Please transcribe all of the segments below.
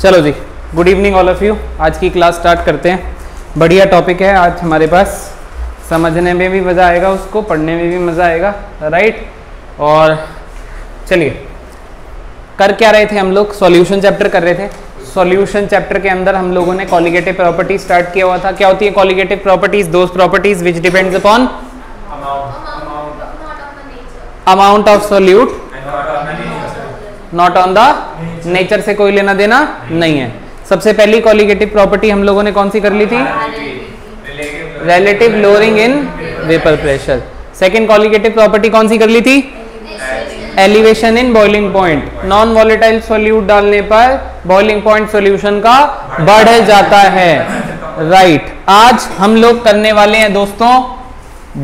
चलो जी good evening all of you आज की क्लास स्टार्ट करते हैं। बढ़िया टॉपिक है आज हमारे पास। समझने में भी मज़ा आएगा उसको पढ़ने में भी मज़ा आएगा। राइट और चलिए। कर क्या रहे थे हम लोग? सॉल्यूशन चैप्टर कर रहे थे। सॉल्यूशन चैप्टर के अंदर हम लोगों ने कॉलिगेटिव प्रॉपर्टी स्टार्ट किया हुआ था। क्या होती है colligative properties those properties which depends upon amount of solute not on the nature से कोई लेना देना नहीं है। सबसे पहली कॉलिगेटिव प्रॉपर्टी हम लोगों ने कौन सी कर ली थी? Relative lowering in vapour pressure second colligative property कौन सी कर ली थी? Elevation in boiling point non volatile solute डालने पर बॉइलिंग पॉइंट सोल्यूशन का बढ़ जाता है। Right right. आज हम लोग करने वाले हैं दोस्तों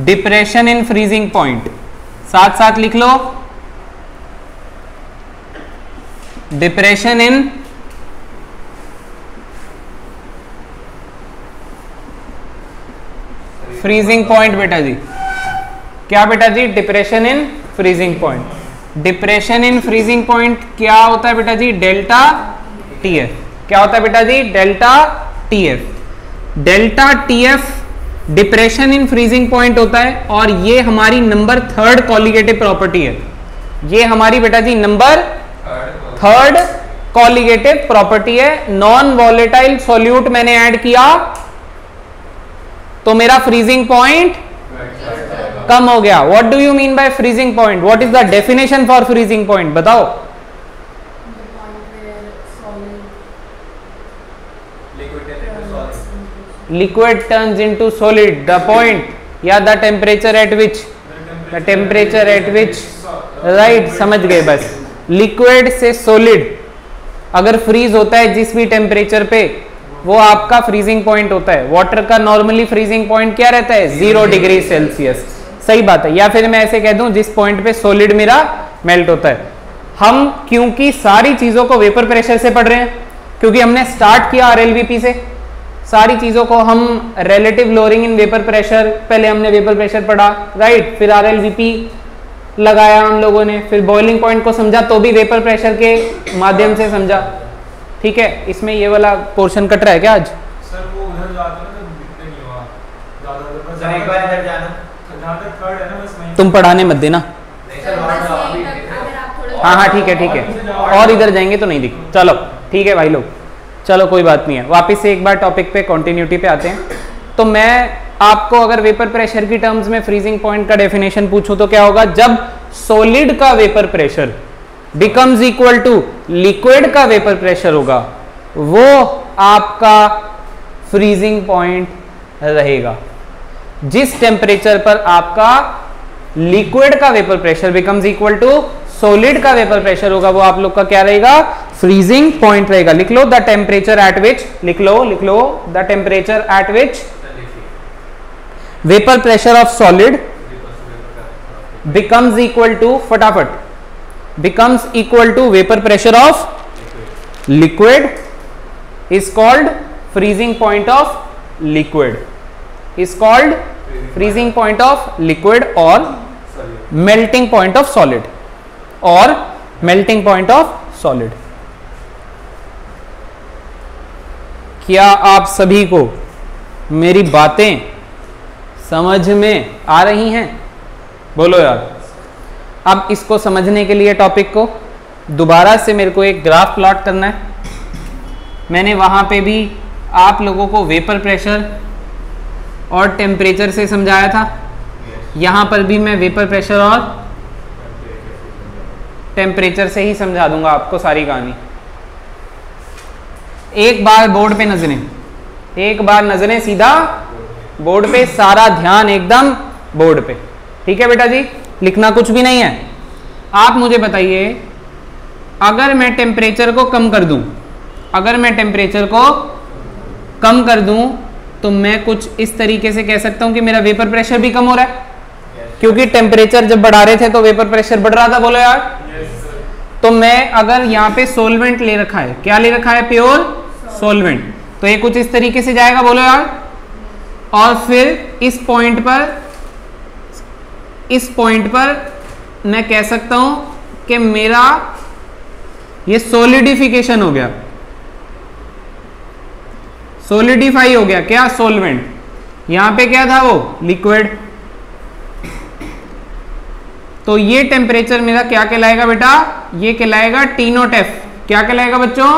डिप्रेशन इन फ्रीजिंग पॉइंट साथ साथ लिख लो। डिप्रेशन इन फ्रीजिंग पॉइंट बेटा जी क्या बेटा जी depression in freezing point depression in freezing point क्या होता है बेटा जी डेल्टा टी एफ़ क्या होता है बेटा जी delta T F delta T F depression in freezing point होता है और ये हमारी नंबर थर्ड कॉलिगेटिव प्रॉपर्टी है ये हमारी बेटा जी नंबर थर्ड कॉलिगेटिव प्रॉपर्टी है नॉन वॉलेटाइल सॉल्यूट मैंने ऐड किया तो मेरा फ्रीजिंग पॉइंट कम हो गया। What do you mean by freezing point what is the definition for freezing point बताओ। Liquid turns into solid. The point, या the temperature at which the temperature at which right समझ गए बस। Liquid से solid अगर freeze होता है जिस भी टेम्परेचर पे वो आपका फ्रीजिंग पॉइंट होता है। वाटर का नॉर्मली फ्रीजिंग पॉइंट क्या रहता है? ज़ीरो डिग्री सेल्सियस सही बात है। या फिर मैं ऐसे कह दूँ जिस पॉइंट पे सॉलिड मेरा मेल्ट होता है। हम क्योंकि सारी चीज़ों को वेपर प्रेशर से पढ़ रहे हैं क्योंकि हमने स्टार्ट किया आरएलवीपी से। सारी चीज़ों को हम relative lowering in vapour pressure पहले हमने वेपर प्रेशर पढ़ा राइट फिर आरएलवीपी लगाया हम लोगों ने फिर बॉइलिंग पॉइंट को समझा तो भी वेपर प्रेशर के माध्यम से समझा। ठीक है इसमें ये वाला पोर्शन कट रहा है क्या आज? सर वो उधर जाते ना तो दिखते नहीं हुआ ज़्यादा एक बार इधर जाना। जहाँ तक थर्ड है ना तुम पढ़ाने मत देना। अभी हाँ हाँ। ठीक है ठीक है। और इधर जाएँगे तो नहीं दिख चलो ठीक है भाई लोग। चलो कोई बात नहीं है। वापस से एक बार टॉपिक पे कंटिन्यूटी पे आते हैं। तो मैं आपको अगर वेपर प्रेशर की टर्म्स में फ्रीजिंग पॉइंट का डेफिनेशन पूछूँ तो क्या होगा? जब सॉलिड का vapour pressure becomes equal to liquid का वेपर प्रेशर होगा, वो आपका फ्रीजिंग पॉइंट रहेगा। जिस टेम्परेचर पर आपका लिक्विड का vapour pressure becomes equal to solid का वेपर प्रेशर होगा, वो आप लोग का क्या रहेगा? फ्रीजिंग पॉइंट रहेगा। लिख लो द टेम्परेचर एट विच लिख लो लिख लो the temperature at which vapour pressure of solid becomes equal to फटाफट becomes equal to vapour pressure of liquid is called freezing point of liquid is called freezing point of liquid और melting point of solid और melting point of solid क्या आप सभी को मेरी बातें समझ में आ रही हैं? बोलो यार। अब इसको समझने के लिए टॉपिक को दोबारा से मेरे को एक ग्राफ प्लॉट करना है। मैंने वहाँ पे भी आप लोगों को वेपर प्रेशर और टेम्परेचर से समझाया था। यहाँ पर भी मैं वेपर प्रेशर और टेम्परेचर से ही समझा दूँगा आपको सारी कहानी। एक बार बोर्ड पे नज़रें। एक बार नज़रें सीधा बोर्ड पे सारा ध्यान एकदम बोर्ड पे। ठीक है बेटा जी? लिखना कुछ भी नहीं है। आप मुझे बताइए अगर मैं टेम्परेचर को कम कर दूँ अगर मैं टेम्परेचर को कम कर दूँ तो मैं कुछ इस तरीके से कह सकता हूँ कि मेरा वेपर प्रेशर भी कम हो रहा है। क्योंकि टेम्परेचर जब बढ़ा रहे थे तो वेपर प्रेशर बढ़ रहा था बोलो यार। yes, तो मैं अगर यहाँ पे सोलवेंट ले रखा है क्या ले रखा है? प्योर सोलवेंट तो ये कुछ इस तरीके से जाएगा बोलो यार। और फिर इस पॉइंट पर, इस पॉइंट पर मैं कह सकता हूँ कि मेरा ये सोलिडिफिकेशन हो गया। सोलिडिफाई हो गया। क्या? सोलवेंट यहाँ पे क्या था वो? लिक्विड तो ये टेम्परेचर मेरा क्या कहलाएगा बेटा? ये कहलाएगा टी नोट एफ़ क्या कहलाएगा बच्चों?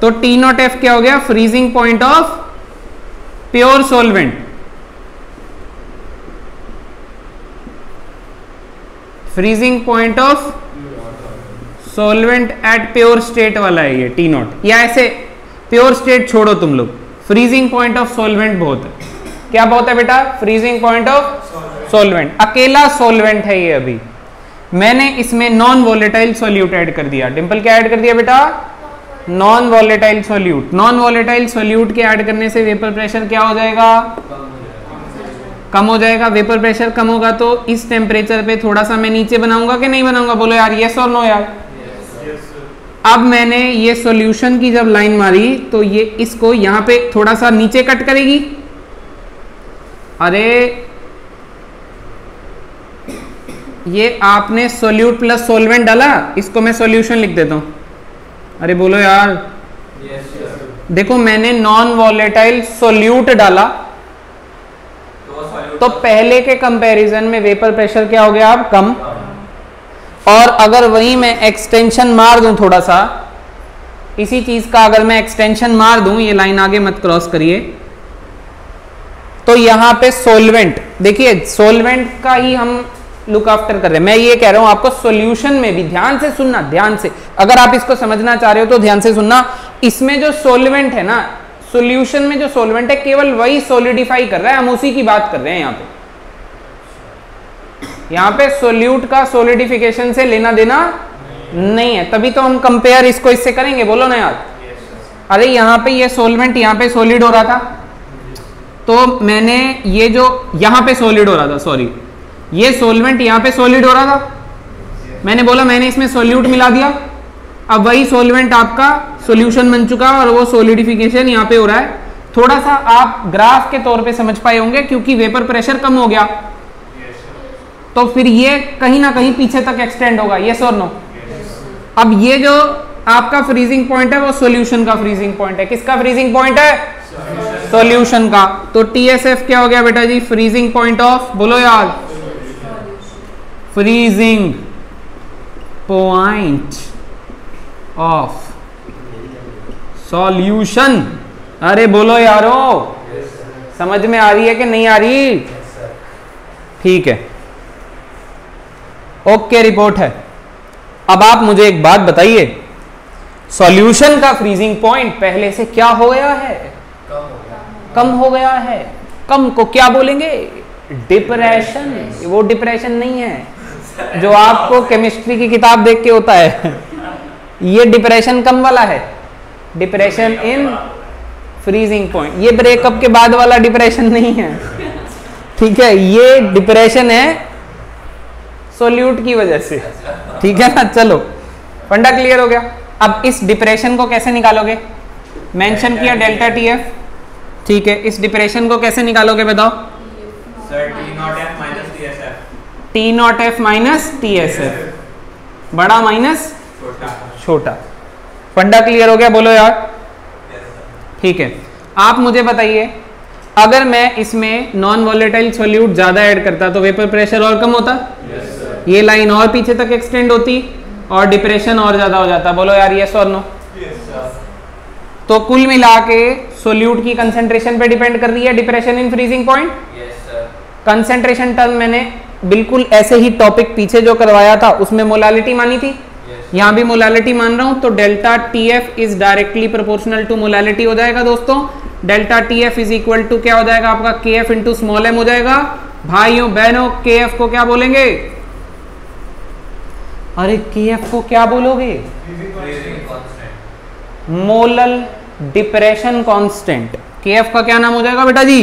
तो टी नोट एफ़ क्या हो गया? Freezing point of pure solvent. Freezing point of solvent at pure state वाला है ये टी नॉट या ऐसे प्योर स्टेट छोड़ो तुम लोग। फ्रीजिंग पॉइंट ऑफ़ सोलवेंट बहुत है। क्या बहुत है बेटा? फ्रीजिंग पॉइंट ऑफ़ सोलवेंट अकेला सोलवेंट है ये अभी। मैंने इसमें नॉन वोलेटाइल सोल्यूट ऐड कर दिया। डिंपल क्या ऐड कर दिया बेटा? Non volatile solute non volatile solute के ऐड करने से वेपर प्रेशर क्या हो जाएगा? कम हो जाएगा। वेपर प्रेशर कम होगा तो इस टेम्परेचर पे थोड़ा सा मैं नीचे बनाऊँगा कि नहीं बनाऊँगा? बोलो यार यस और नो यार? अब मैंने ये सॉल्यूशन की जब लाइन मारी तो ये इसको यहाँ पे थोड़ा सा नीचे कट करेगी। अरे, ये आपने सोल्यूट प्लस सोलवेंट डाला, इसको मैं सॉल्यूशन लिख देता हूँ। अरे बोलो यार। yes, देखो मैंने नॉन वॉलेटाइल सोल्यूट डाला। तो पहले के कंपैरिजन में वेपर प्रेशर क्या हो गया आप कम। और अगर वही मैं एक्सटेंशन मार दूँ थोड़ा सा इसी चीज़ का अगर मैं एक्सटेंशन मार दूँ ये लाइन आगे मत क्रॉस करिए। तो यहाँ पे सोलवेंट देखिए सोलवेंट का ही हम लुक आफ्टर कर रहे हैं। मैं ये कह रहा हूँ, आपको सॉल्यूशन में भी ध्यान से सुनना, ध्यान से। अगर आप इसको समझना चाह रहे हो तो ध्यान से सुनना। इसमें जो सोलवेंट है ना सोल्यूशन में जो सोलवेंट है, केवल वही सोलिडिफाई कर रहा है। हम उसी की बात कर रहे हैं यहाँ पे। यहाँ पे सोल्यूट का सोलिडिफिकेशन से लेना देना नहीं नहीं है। तभी तो हम कंपेयर इसको इससे करेंगे। बोलो ना यार। अरे यहाँ पे ये सोलवेंट यहाँ पे सोलिड हो रहा था। तो मैंने ये जो, यहाँ पे सोलिड हो रहा था सॉरी ये सोलवेंट यहाँ पे सॉलिड हो रहा था। मैंने बोला, मैंने इसमें सोल्यूट मिला दिया। अब वही सोलवेंट आपका सोल्यूशन बन चुका और वो सोलिडिफिकेशन यहाँ पे हो रहा है। थोड़ा सा आप ग्राफ के तौर पे समझ पाए होंगे, क्योंकि वेपर प्रेशर कम हो गया। तो फिर ये कहीं ना कहीं पीछे तक एक्सटेंड होगा। ये और नो अब ये जो आपका फ्रीजिंग पॉइंट है, वो सॉल्यूशन का फ्रीजिंग पॉइंट है। किसका फ्रीजिंग पॉइंट है? सॉल्यूशन का। तो टीएसएफ क्या हो गया बेटा जी? फ्रीजिंग पॉइंट ऑफ़ बोलो यार फ्रीजिंग पॉइंट ऑफ़ सॉल्यूशन अरे बोलो यारो। yes, समझ में आ रही है कि नहीं आ रही? ठीक है। ओके okay, रिपोर्ट है। अब आप मुझे एक बात बताइए। सॉल्यूशन का फ्रीजिंग पॉइंट पहले से क्या हो गया है? कम हो गया है। कम को क्या बोलेंगे? डिप्रेशन। वो डिप्रेशन नहीं है। जो आपको केमिस्ट्री की किताब देख के होता है, ये डिप्रेशन कम वाला है। डिप्रेशन इन फ्रीजिंग पॉइंट ये ब्रेकअप के बाद वाला डिप्रेशन नहीं है। ठीक है, ये डिप्रेशन है सोल्यूट की वजह से। ठीक है ना? चलो, फंडा क्लियर हो गया। अब इस डिप्रेशन को कैसे निकालोगे? मेंशन किया डेल्टा टी एफ़ ठीक है, इस डिप्रेशन को कैसे निकालोगे बताओ sir T not F minus T S F T not F minus T S F बड़ा माइनस छोटा। फंडा क्लियर हो गया? बोलो यार। ठीक है। आप मुझे बताइए अगर मैं इसमें नॉन वॉलेटाइल सोल्यूट ज़्यादा ऐड करता तो वेपर प्रेशर और कम होता? ये लाइन और पीछे तक एक्सटेंड होती और डिप्रेशन और ज़्यादा हो जाता। बोलो यार यस और नो तो कुल मिला के सोल्यूट की कंसेंट्रेशन पे डिपेंड कर रही है depression in freezing point concentration term मैंने बिल्कुल ऐसे ही टॉपिक पीछे जो करवाया था उसमें मोलालिटी मानी थी? यस यहाँ भी मोलालिटी मान रहा हूँ तो delta T F is directly proportional to molality हो जाएगा दोस्तों। Delta T F is equal to क्या हो जाएगा आपका? के एफ़ इंटू स्मॉल एम हो जाएगा। भाइयों बहनों के एफ़ को क्या बोलेंगे? अरे के एफ़ को क्या बोलोगे? Molal depression constant K F का क्या नाम हो जाएगा बेटा जी?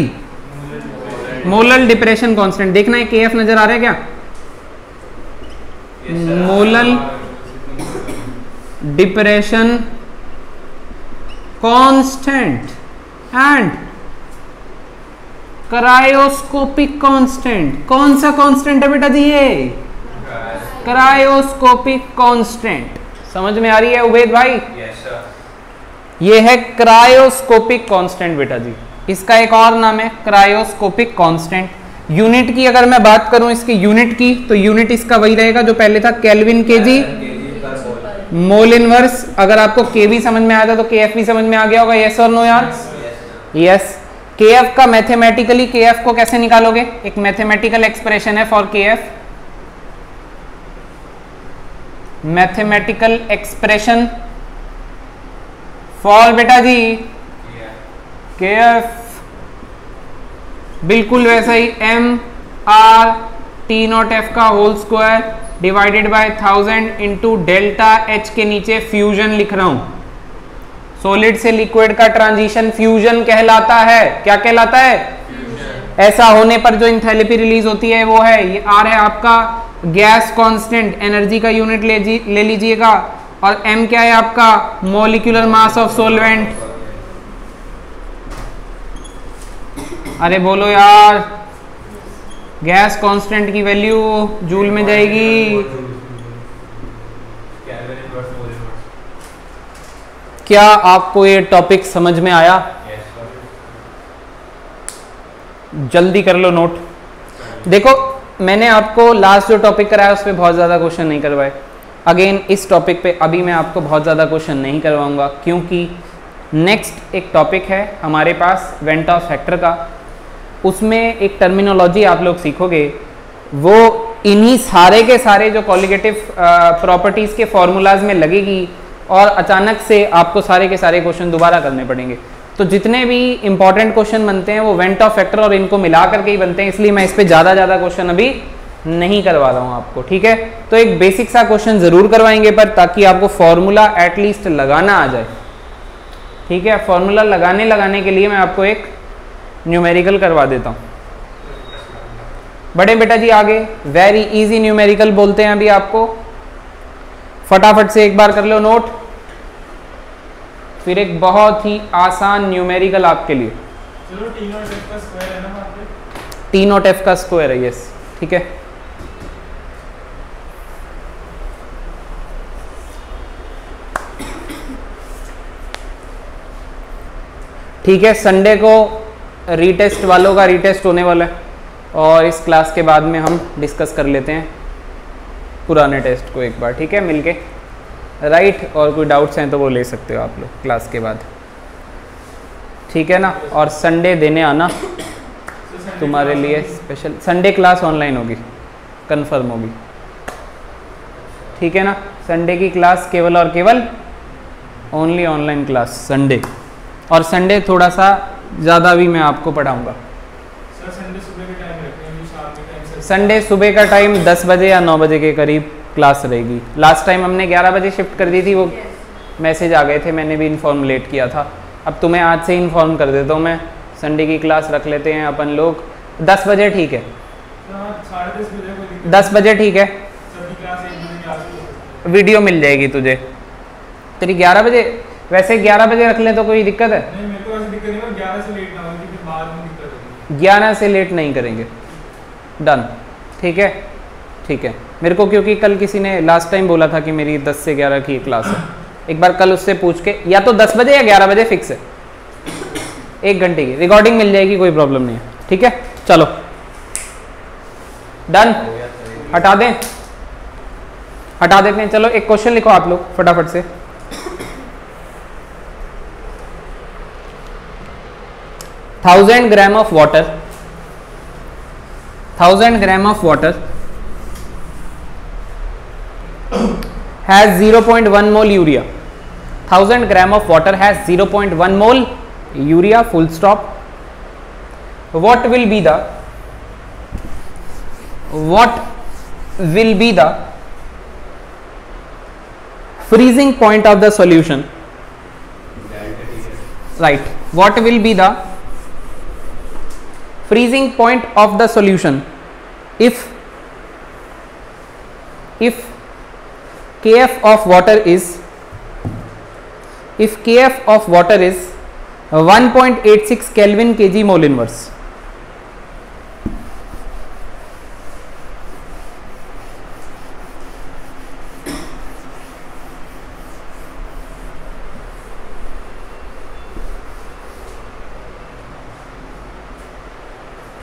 Molal depression constant. देखना है के एफ़ नज़र आ रहा है क्या? Molal depression constant and cryoscopic constant. कौन सा कांस्टेंट है बेटा जी ये क्रायोस्कोपिक कांस्टेंट। समझ में आ रही है उबेद भाई? Yes, sir. ये है क्रायोस्कोपिक कांस्टेंट बेटा जी। इसका एक और नाम है क्रायोस्कोपिक कांस्टेंट। यूनिट की अगर मैं बात करूँ इसकी यूनिट की तो यूनिट इसका वही रहेगा जो पहले था, केल्विन केजी. मोल इनवर्स, अगर आपको के भी समझ में आया तो के एफ़ भी समझ में आ गया होगा यस और नो यार? यस के एफ़ का मैथमेटिकली के एफ़ को कैसे निकालोगे? एक मैथमेटिकल एक्सप्रेशन है for K F. Mathematical expression for बेटा जी. के एफ़ बिल्कुल वैसा ही M R T not F का whole square divided by thousand into delta H के नीचे फ्यूजन लिख रहा हूँ। सॉलिड से लिक्विड का ट्रांजिशन फ्यूजन कहलाता है। क्या कहलाता है? ऐसा होने पर जो इंथैलेपी रिलीज़ होती है वो है। ये आर है आपका। गैस कांस्टेंट एनर्जी का यूनिट ले ले लीजिएगा। और एम क्या है आपका? मोलिकुलर मास ऑफ़ सोलवेंट अरे बोलो यार। गैस कांस्टेंट की वैल्यू जूल में जाएगी. क्या आपको ये टॉपिक समझ में आया? जल्दी कर लो नोट देखो, मैंने आपको लास्ट जो टॉपिक कराया उस पर बहुत ज़्यादा क्वेश्चन नहीं करवाए। अगेन इस टॉपिक पे अभी मैं आपको बहुत ज़्यादा क्वेश्चन नहीं करवाऊँगा, क्योंकि नेक्स्ट एक टॉपिक है हमारे पास वेंटा फैक्टर का। उसमें एक टर्मिनोलॉजी आप लोग सीखोगे, वो इन्हीं सारे के सारे जो कॉलिगेटिव प्रॉपर्टीज़ के फॉर्मूलाज में लगेगी और अचानक से आपको सारे के सारे क्वेश्चन दोबारा करने पड़ेंगे। तो जितने भी इंपॉर्टेंट क्वेश्चन बनते हैं, वो वेंट ऑफ़ फैक्टर और इनको मिला करके ही बनते हैं, इसलिए मैं इस पर ज़्यादा ज़्यादा क्वेश्चन अभी नहीं करवा रहा हूँ आपको, ठीक है? तो एक बेसिक सा क्वेश्चन ज़रूर करवाएँगे पर ताकि आपको फॉर्मूला एटलीस्ट लगाना आ जाए, ठीक है? फॉर्मूला लगाने लगाने के लिए मैं आपको एक न्यूमेरिकल करवा देता हूँ। बड़े बेटा जी आगे वेरी इजी न्यूमेरिकल बोलते हैं अभी आपको। फटाफट से एक बार कर लो नोट फिर एक बहुत ही आसान न्यूमेरिकल आपके लिए। है टी नॉट एफ़ का स्क्वायर है यस ठीक है। ठीक है संडे को रीटेस्ट वालों का रीटेस्ट होने वाला है। और इस क्लास के बाद में हम डिस्कस कर लेते हैं पुराने टेस्ट को एक बार, ठीक है, मिलके। राइट और कोई डाउट्स हैं तो वो ले सकते हो आप लोग क्लास के बाद। ठीक है ना? और संडे देने आना तुम्हारे लिए स्पेशल संडे क्लास ऑनलाइन होगी कंफर्म होगी। ठीक है ना? संडे की क्लास केवल और केवल ओनली ऑनलाइन क्लास संडे और संडे थोड़ा सा ज़्यादा भी मैं आपको पढ़ाऊँगा। संडे सुबह के टाइम रखते हैं शाम के टाइम से संडे सुबह का टाइम 10 बजे या 9 बजे के करीब क्लास रहेगी। लास्ट टाइम हमने 11 बजे शिफ्ट कर दी थी वो मैसेज आ गए थे मैंने भी इन्फॉर्म लेट किया था। अब तुम्हें आज से इन्फॉर्म कर देता हूँ मैं। संडे की क्लास रख लेते हैं अपन लोग। 10 बजे ठीक है। हाँ, दस बजे 10 बजे ठीक है। है। वीडियो मिल जाएगी तुझे। तेरी 11 बजे वैसे 11 बजे रख ले तो कोई दिक्कत है? ग्यारह से लेट ना होगी फिर बाद में दिक्कत होगी 11 से लेट नहीं करेंगे। डन ठीक है? ठीक है। मेरे को क्योंकि कल किसी ने लास्ट टाइम बोला था कि मेरी 10 से 11 की क्लास है। एक बार कल उससे पूछ के, या तो 10 बजे या 11 बजे फिक्स है। एक घंटे की। रिकॉर्डिंग मिल जाएगी, कोई प्रॉब्लम नहीं है। ठीक है? चलो। डन हटा दें। हटा देते हैं। चलो, एक क्वेश्चन लिखो आप लोग, फटाफट से। 1000 gram of water. 1000 gram of water has 0.1 mole urea. 1000 gram of water has 0.1 mole urea full stop. What will be the what will be the freezing point of the solution? Right. What will be the freezing point of the solution. If if kf of water is if kf of water is 1.86 kelvin kg mole inverse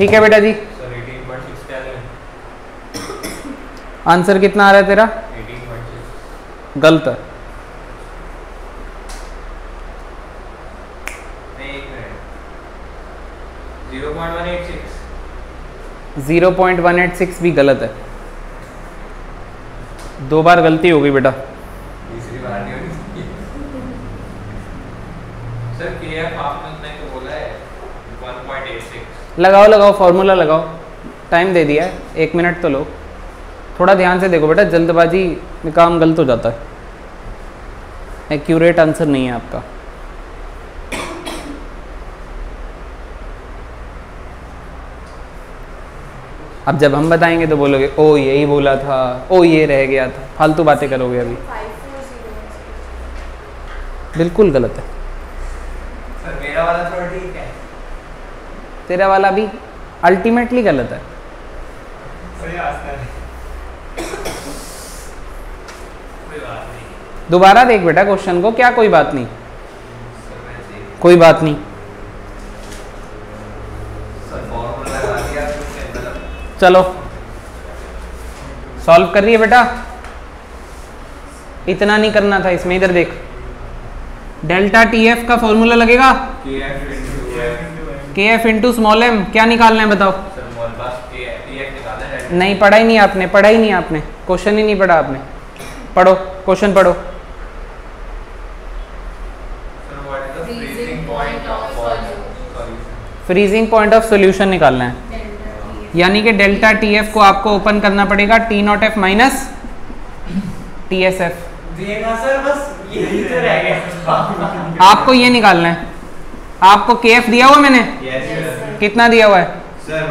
ठीक है बेटा जी। Sir 18.6 क्या answer कितना आ रहा है तेरा? गलत है। नहीं एक मिनट 0.186 0.186 भी गलत है। दो बार गलती हो गई बेटा। तीसरी बार नहीं सर है 1.86 लगाओ लगाओ फॉर्मूला लगाओ। टाइम दे दिया एक मिनट तो लो। थोड़ा ध्यान से देखो बेटा, जल्दबाजी में काम गलत हो जाता है। एक्यूरेट आंसर नहीं है आपका। अब जब हम बताएँगे तो बोलोगे, ओ, यही बोला था, ओ, ये रह गया था। फालतू बातें करोगे अभी। बिल्कुल गलत है। सर, मेरा वाला थोड़ा ठीक है। तेरा वाला भी अल्टीमेटली गलत है। दोबारा देख बेटा क्वेश्चन को क्या कोई बात नहीं। कोई बात नहीं। अंदर चलो। सॉल्व कर रही है बेटा। इतना नहीं करना था इसमें इधर देख। डेल्टा टी एफ़ का फॉर्मूला लगेगा? K F into small M क्या निकालना है बताओ? नहीं पढ़ा ही नहीं आपने पढ़ा ही नहीं आपने। क्वेश्चन ही नहीं पढ़ा आपने। पढ़ो क्वेश्चन पढ़ो। Freezing point of solution freezing point of solution निकालना है। यानी कि डेल्टा टी एफ़ को आपको ओपन करना पड़ेगा T not F minus T S F देखा सर बस यही तो रह गया। आपको ये निकालना है। आपको के एफ़ दिया हुआ मैंने? सर कितना दिया हुआ है? सर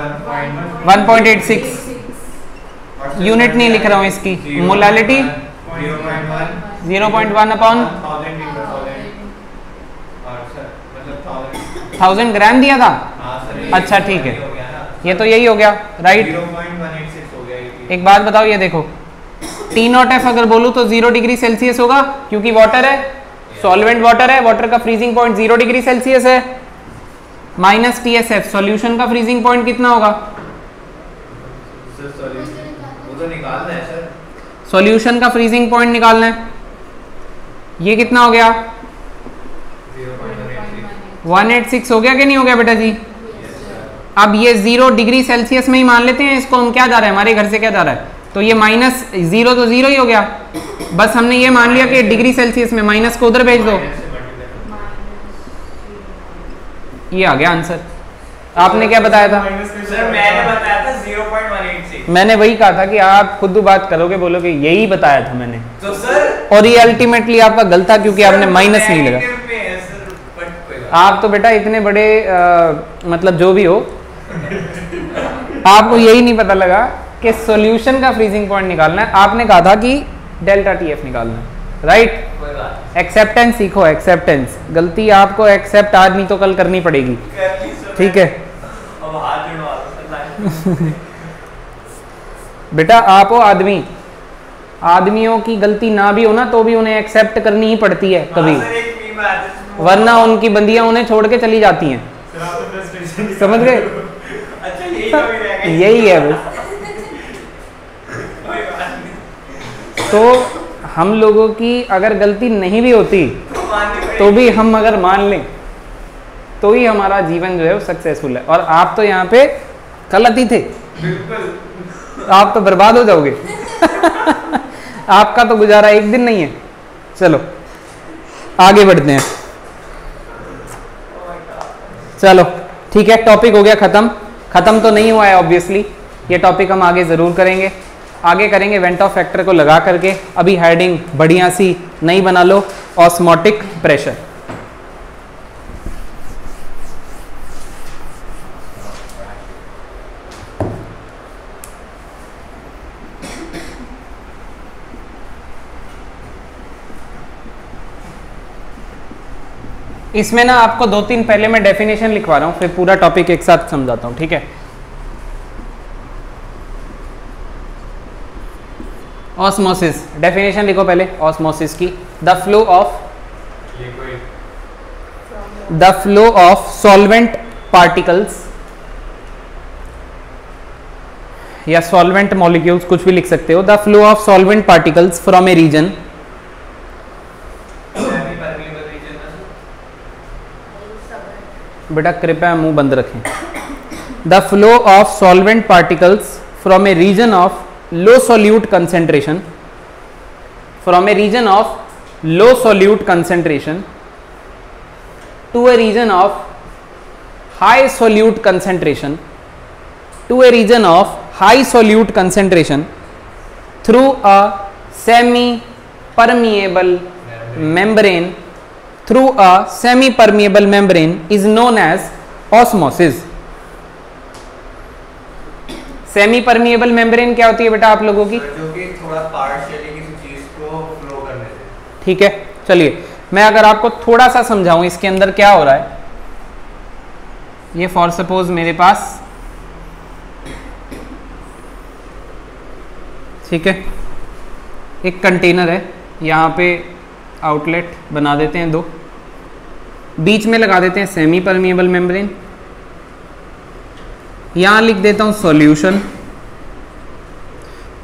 1.1 1.86 यूनिट नहीं लिख रहा हूँ इसकी। मोलालिटी 0.1 0.1 अपॉन 1000 into 1000 और सर मतलब 1000 थाउज़ेंड ग्राम दिया था? हाँ सर अच्छा, ठीक है। ये तो यही हो गया राइट 0.186 हो गया ये एक बात बताओ ये देखो। टी नॉट एफ़ अगर बोलूँ तो ज़ीरो डिग्री सेल्सियस होगा क्योंकि वाटर है। सॉल्वेंट वाटर है वाटर का freezing point zero degree Celsius है। Minus T S F solution का फ्रीजिंग पॉइंट कितना होगा? सॉल्यूशन तो का फ्रीजिंग पॉइंट निकालना है। ये कितना हो गया? 0.186 186 हो गया कि नहीं हो गया बेटा जी? अब ये ज़ीरो डिग्री सेल्सियस में ही मान लेते हैं इसको हम क्या जा रहा है? हमारे घर से क्या जा रहा है? तो ये माइनस ज़ीरो तो ज़ीरो ही हो गया। बस हमने ये मान लिया कि डिग्री सेल्सियस में माइनस को उधर भेज दो। ये आ गया आंसर। आपने क्या बताया था? सर मैंने बताया था 0.186 मैंने वही कहा था कि आप खुद बात करोगे बोलोगे यही बताया था मैंने। तो सर और ये अल्टीमेटली आपका गलत था क्योंकि आपने माइनस नहीं लगा। आप तो बेटा इतने बड़े अ, मतलब जो भी हो आपको यही नहीं पता लगा कि सॉल्यूशन का फ्रीजिंग पॉइंट निकालना है। आपने कहा था कि डेल्टा टी एफ़ निकालना। है राइट एक्सेप्टेंस सीखो एक्सेप्टेंस गलती आपको एक्सेप्ट आज नहीं तो कल करनी पड़ेगी। सर ठीक है? बेटा आप हो आदमी। आदमियों की गलती ना भी हो ना तो भी उन्हें एक्सेप्ट करनी ही पड़ती है कभी। हाँ, जिसमें- वरना उनकी बंदियाँ उन्हें छोड़ के चली जाती हैं। तो समझ गए? अच्छा यही है बस कोई बात नहीं तो हम लोगों की अगर गलती नहीं भी होती तो भी हम अगर मान लें तो ही हमारा जीवन जो है वो सक्सेसफुल है। और आप तो यहाँ पे गलत ही थे। आप तो बर्बाद हो जाओगे। आपका तो गुजारा एक दिन नहीं है। चलो आगे बढ़ते हैं। चलो ठीक है टॉपिक हो गया ख़त्म। ख़त्म तो नहीं हुआ है ऑब्वियसली ये टॉपिक हम आगे ज़रूर करेंगे। आगे करेंगे वेंट ऑफ़ फैक्टर को लगा करके। अभी हेडिंग बढ़िया सी नहीं बना लो। Osmotic pressure. इसमें ना आपको दो तीन पहले मैं डेफिनेशन लिखवा रहा हूँ, फिर पूरा टॉपिक एक साथ समझाता हूँ, ठीक है? ऑस्मोसिस डेफिनेशन लिखो पहले ऑस्मोसिस की. The flow of the flow of of particles या सॉल्वेंट मॉलिक्यूल्स कुछ भी लिख सकते हो. The flow of solvent particles from a region बेटा, कृपया मुँह बंद रखें. The flow of solvent particles from a region of low solute concentration from a region of low solute concentration to a region of high solute concentration to a region of high solute concentration through a semi permeable membrane. membrane through a semi permeable membrane is known as osmosis semi permeable membrane क्या होती है बेटा आप लोगों की? जो कि थोड़ा पार्शियली किसी चीज़ को फ्लो करने से। ठीक है चलिए मैं अगर आपको थोड़ा सा समझाऊं इसके अंदर क्या हो रहा है। ये फॉर सपोज़ मेरे पास ठीक है एक कंटेनर है यहाँ पे आउटलेट बना देते हैं दो बीच में लगा देते हैं सेमी परमिएबल मेम्ब्रेन यहाँ लिख देता हूँ सॉल्यूशन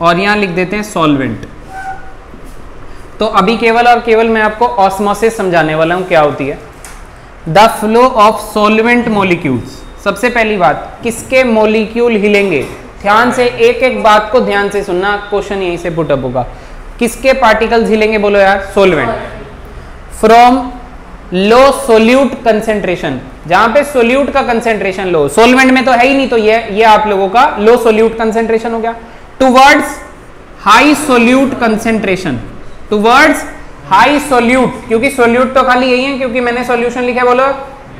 और यहाँ लिख देते हैं सॉल्वेंट तो अभी केवल और केवल मैं आपको ऑस्मोसिस समझाने वाला हूँ, क्या होती है? The flow of solvent molecules सबसे पहली बात, किसके मोलिक्यूल हिलेंगे? ध्यान से एक एक बात को ध्यान से सुनना क्वेश्चन यहीं से पुटअप होगा। किसके पार्टिकल्स हिलेंगे, बोलो यार? Solvent from low solute concentration जहाँ पे सोल्यूट का कंसेंट्रेशन लो सोलवेंट में तो है ही नहीं तो ये ये आप लोगों का लो सोल्यूट कंसेंट्रेशन हो गया। Towards high solute concentration towards high solute क्योंकि सोल्यूट तो खाली यही है, क्योंकि मैंने सोल्यूशन लिखा बोलो।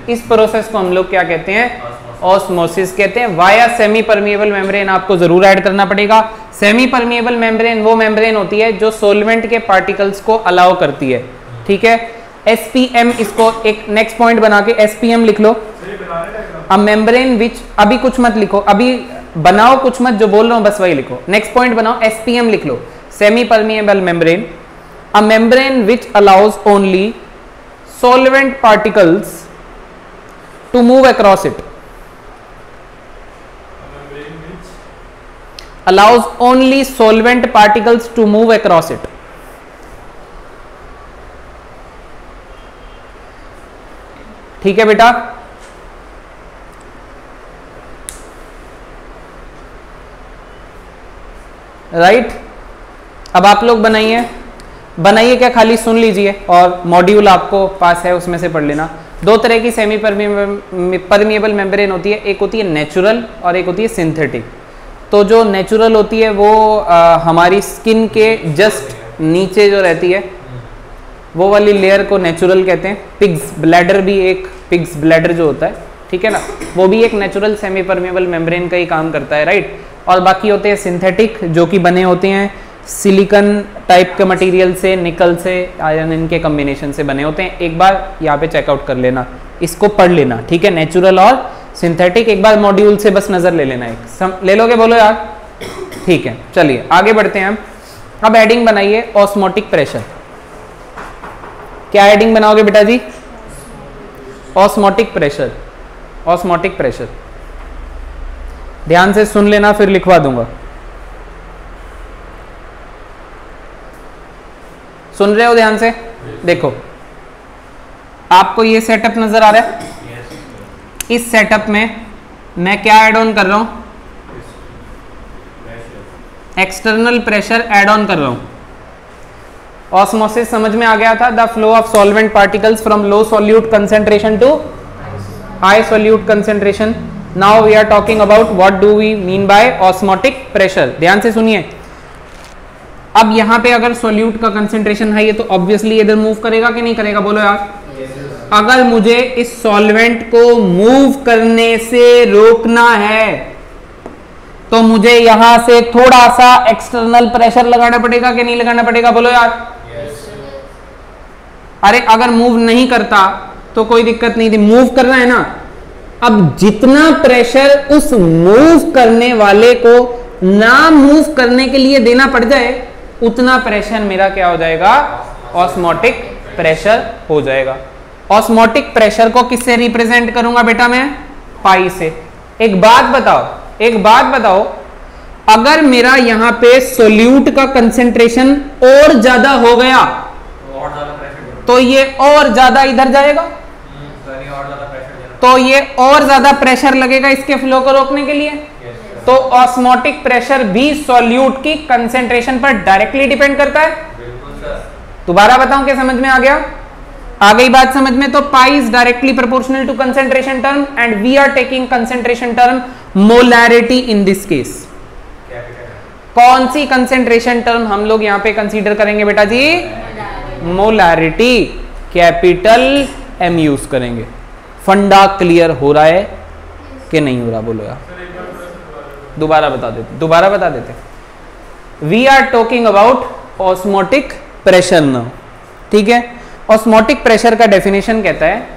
इस प्रोसेस को हम लोग क्या कहते हैं? ऑस्मोसिस कहते हैं। वाया सेमी परमिएबल मेम्ब्रेन आपको ज़रूर ऐड करना पड़ेगा। सेमी परमिएबल मेम्ब्रेन वो मेम्ब्रेन होती है जो सोलवेंट के पार्टिकल्स को अलाउ करती है। ठीक है? एसपीएम इसको एक नेक्स्ट पॉइंट बना के एसपीएम लिख लो। अ मेम्ब्रेन विच अभी कुछ मत लिखो, अभी बनाओ कुछ मत, जो बोल रहा हूँ बस वही लिखो। नेक्स्ट पॉइंट बनाओ एसपीएम लिख लो। Semi permeable membrane a membrane which allows only solvent particles to move across it. Allows only solvent particles to move across it. ठीक है बेटा? राइट अब आप लोग बनाइए। बनाइए क्या? खाली सुन लीजिए और मॉड्यूल आपको पास है उसमें से पढ़ लेना। दो तरह की सेमी परमिएबल मेम्ब्रेन होती है। एक होती है नेचुरल और एक होती है सिंथेटिक तो जो नेचुरल होती है वो आ, हमारी स्किन के जस्ट नीचे जो रहती है वो वाली लेयर को नेचुरल कहते हैं। पिग्स ब्लैडर भी एक पिग्स ब्लैडर जो होता है ठीक है ना? वो भी एक नेचुरल सेमी परमिएबल मेम्ब्रेन का ही काम करता है राइट और बाकी होते हैं सिंथेटिक जो कि बने होते हैं सिलिकन टाइप के मटेरियल से निकल से आयरन इनके कम्बिनेशन से बने होते हैं। एक बार यहाँ पे चेकआउट कर लेना इसको पढ़ लेना ठीक है? नेचुरल और सिंथेटिक एक बार मॉड्यूल से बस नज़र ले लेना एक। सम, ले लोगे? बोलो यार। ठीक है चलिए आगे बढ़ते हैं हम। अब एडिंग बनाइए ऑस्मोटिक प्रेशर क्या एडिंग बनाओगे बेटा जी ऑस्मोटिक प्रेशर ऑस्मोटिक प्रेशर ध्यान से सुन लेना, फिर लिखवा दूँगा। सुन रहे हो ध्यान से? देखो। आपको ये सेटअप नज़र आ रहा है? इस सेटअप में मैं क्या ऐड ऑन कर रहा हूँ? एक्सटर्नल प्रेशर ऐड ऑन कर रहा हूँ। ऑस्मोसिस समझ में आ गया था? The flow of solvent particles from low solute concentration to high solute concentration now we are talking about what do we mean by osmotic pressure ध्यान से सुनिए। अब यहाँ पे अगर सोल्यूट का कंसेंट्रेशन है ये तो ऑब्वियसली इधर मूव करेगा कि नहीं करेगा? बोलो यार। अगर मुझे इस सॉल्वेंट को मूव करने से रोकना है तो मुझे यहाँ से थोड़ा सा एक्सटर्नल प्रेशर लगाना पड़ेगा कि नहीं लगाना पड़ेगा? बोलो यार। अरे अगर मूव नहीं करता तो कोई दिक्कत नहीं थी। मूव कर रहा है ना। अब जितना प्रेशर उस मूव करने वाले को ना मूव करने के लिए देना पड़ जाए, उतना प्रेशर मेरा क्या हो जाएगा? ऑस्मोटिक प्रेशर हो जाएगा। ऑस्मोटिक प्रेशर को किससे रिप्रेजेंट करूँगा बेटा मैं? पाई से। एक बात बताओ, एक बात बताओ। अगर मेरा यहाँ पे सोल्यूट का कंसेंट्रेशन और ज़्यादा हो गया तो ये और ज़्यादा इधर जाएगा? तो ये और ज़्यादा प्रेशर लगेगा इसके फ्लो को रोकने के लिए? तो ऑस्मोटिक प्रेशर भी सॉल्यूट की कंसेंट्रेशन पर डायरेक्टली डिपेंड करता है। दोबारा बताऊँ क्या समझ में आ गया? आ गई बात समझ में? तो pi is directly proportional to concentration term and we are taking concentration term molarity in this case कौन सी कंसेंट्रेशन टर्म हम लोग यहाँ पे कंसीडर करेंगे बेटा जी? मोलैरिटी, कैपिटल एम यूज़ करेंगे। फंडा क्लियर हो रहा है कि नहीं हो रहा? बोलो यार। दोबारा बता देते दोबारा बता देते we are talking about osmotic pressure now ठीक है? ऑस्मोटिक प्रेशर का डेफिनेशन कहता है,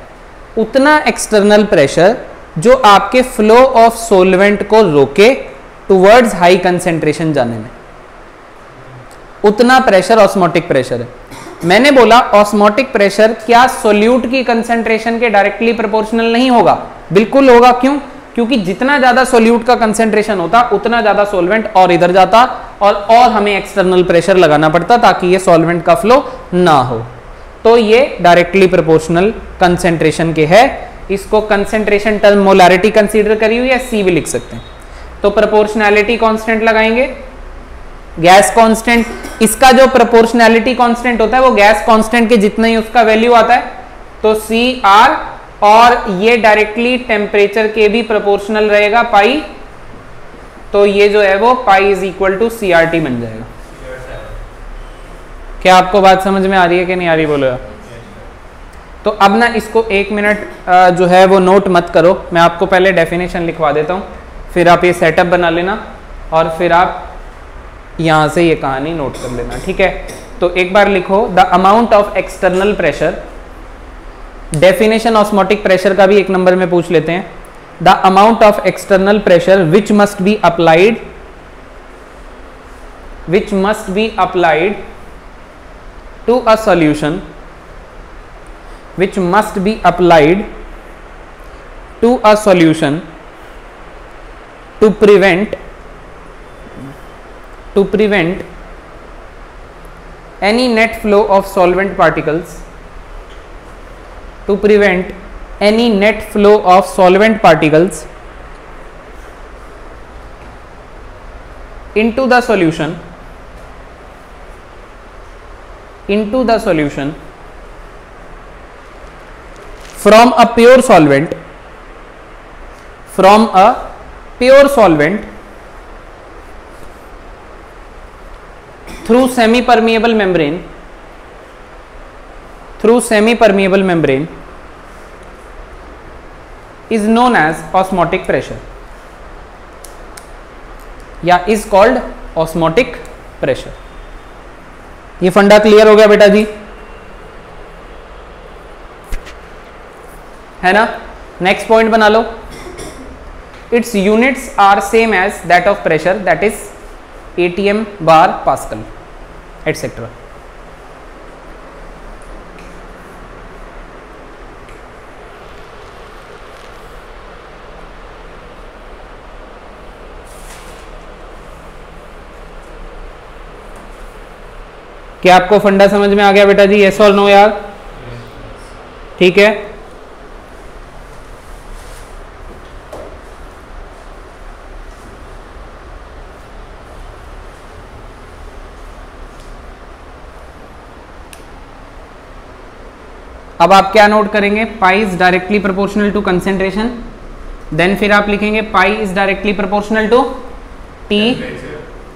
उतना एक्सटर्नल प्रेशर जो आपके फ्लो ऑफ़ सोलवेंट को रोके टुवर्ड्स हाई कंसेंट्रेशन जाने में। उतना प्रेशर ऑस्मोटिक प्रेशर है। मैंने बोला ऑस्मोटिक प्रेशर क्या सोल्यूट की कंसेंट्रेशन के डायरेक्टली प्रोपोर्शनल नहीं होगा? बिल्कुल होगा क्यों? क्योंकि जितना ज़्यादा सोल्यूट का कंसेंट्रेशन होता, उतना ज़्यादा सोलवेंट और इधर जाता और और हमें एक्सटर्नल प्रेशर लगाना पड़ता ताकि ये सॉल्वेंट का फ्लो ना हो। तो ये डायरेक्टली प्रोपोर्शनल कंसेंट्रेशन के है। इसको कंसेंट्रेशन टर्म मोलारिटी कंसीडर करी हुई या सी भी लिख सकते हैं। तो प्रोपोर्शनैलिटी कांस्टेंट लगाएँगे। गैस कांस्टेंट, इसका जो प्रोपोर्शनैलिटी कांस्टेंट होता है, वो गैस कांस्टेंट के जितना ही उसका वैल्यू आता है तो सी आर और ये डायरेक्टली टेम्परेचर के भी प्रोपोर्शनल रहेगा पाई तो ये जो है वो pi is equal to C R T बन जाएगा क्या आपको बात समझ में आ रही है कि नहीं आ रही, बोलो? तो अब ना इसको एक मिनट जो है वो नोट मत करो मैं आपको पहले डेफिनेशन लिखवा देता हूँ, फिर आप ये सेटअप बना लेना, और फिर आप यहाँ से ये कहानी नोट कर लेना, ठीक है? तो एक बार लिखो the amount of external pressure definition osmotic pressure का भी एक नंबर में पूछ लेते हैं. The amount of external pressure which must be applied which must be applied to a solution, which must be applied to a solution to prevent to prevent any net flow of solvent particles to prevent any net flow of solvent particles into the solution into the solution from a pure solvent from a pure solvent through semi permeable membrane through semi permeable membrane is known as osmotic pressure या is called osmotic pressure ये फंडा clear हो गया बेटा जी। है ना? Next point बना लो। Its units are same as that of pressure that is atm bar pascal etcetera क्या आपको फंडा समझ में आ गया बेटा जी? यस और नो यार? ठीक है? अब आप क्या नोट करेंगे? Pi is directly proportional to concentration then फिर आप लिखेंगे pi is directly proportional to T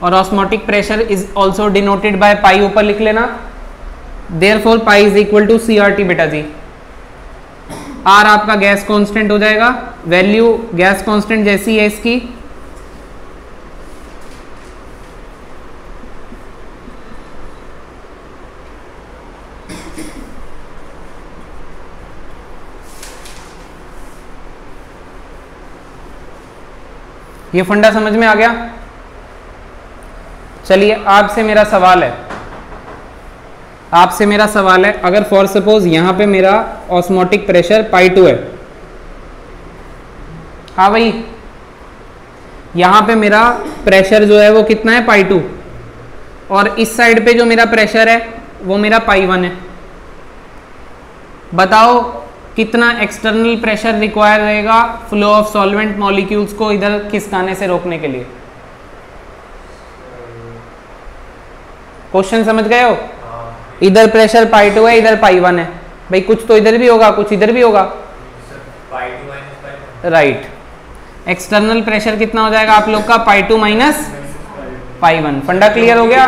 और osmotic pressure is also denoted by pi ऊपर लिख लेना। Therefore pi is equal to C R T बेटा जी। आर आपका गैस कांस्टेंट हो जाएगा। वैल्यू गैस कांस्टेंट जैसी है इसकी। ये फंडा समझ में आ गया? चलिए, आपसे मेरा सवाल है। आपसे मेरा सवाल है, अगर फॉर सपोज़ यहाँ पे मेरा ऑस्मोटिक प्रेशर पाई टू है। हाँ भाई, यहाँ पे मेरा प्रेशर जो है वो कितना है? पाई टू और इस साइड पे जो मेरा प्रेशर है, वो मेरा पाई वन है। बताओ कितना एक्सटर्नल प्रेशर रिक्वायर रहेगा फ्लो ऑफ़ सॉल्वेंट मॉलिक्यूल्स को इधर खिसकाने से रोकने के लिए? क्वेश्चन समझ गए हो? इधर प्रेशर पाई टू है इधर पाई वन है। भाई कुछ तो इधर भी होगा कुछ इधर भी होगा। राइट एक्सटर्नल प्रेशर कितना हो जाएगा आप लोग का? Pi two minus pi one फंडा क्लियर हो गया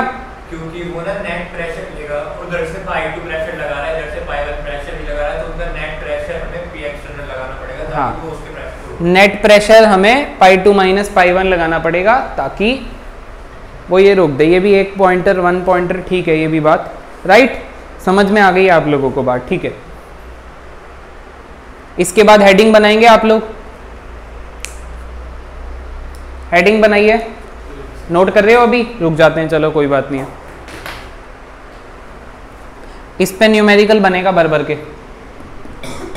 क्योंकि वो ना नेट प्रेशर लेगा उधर से पाई टू प्रेशर लगा रहा है इधर से पाई वन प्रेशर भी लगा रहा है तो उधर नेट प्रेशर हमें पी एक्सटर्नल लगाना पड़ेगा ताकि हाँ। वो उसके प्रेशर को नेट प्रेशर हमें pi two minus pi one लगाना पड़ेगा ताकि वो ये रोक दे। ये भी एक पॉइंटर वन पॉइंटर ठीक है, ये भी बात। राइट समझ में आ गई आप लोगों को बात, ठीक है? इसके बाद हेडिंग बनाएँगे आप लोग। हेडिंग बनाइए। नोट कर रहे हो अभी? रुक जाते हैं, चलो, कोई बात नहीं है। इस पे न्यूमेरिकल बनेगा भर भर के।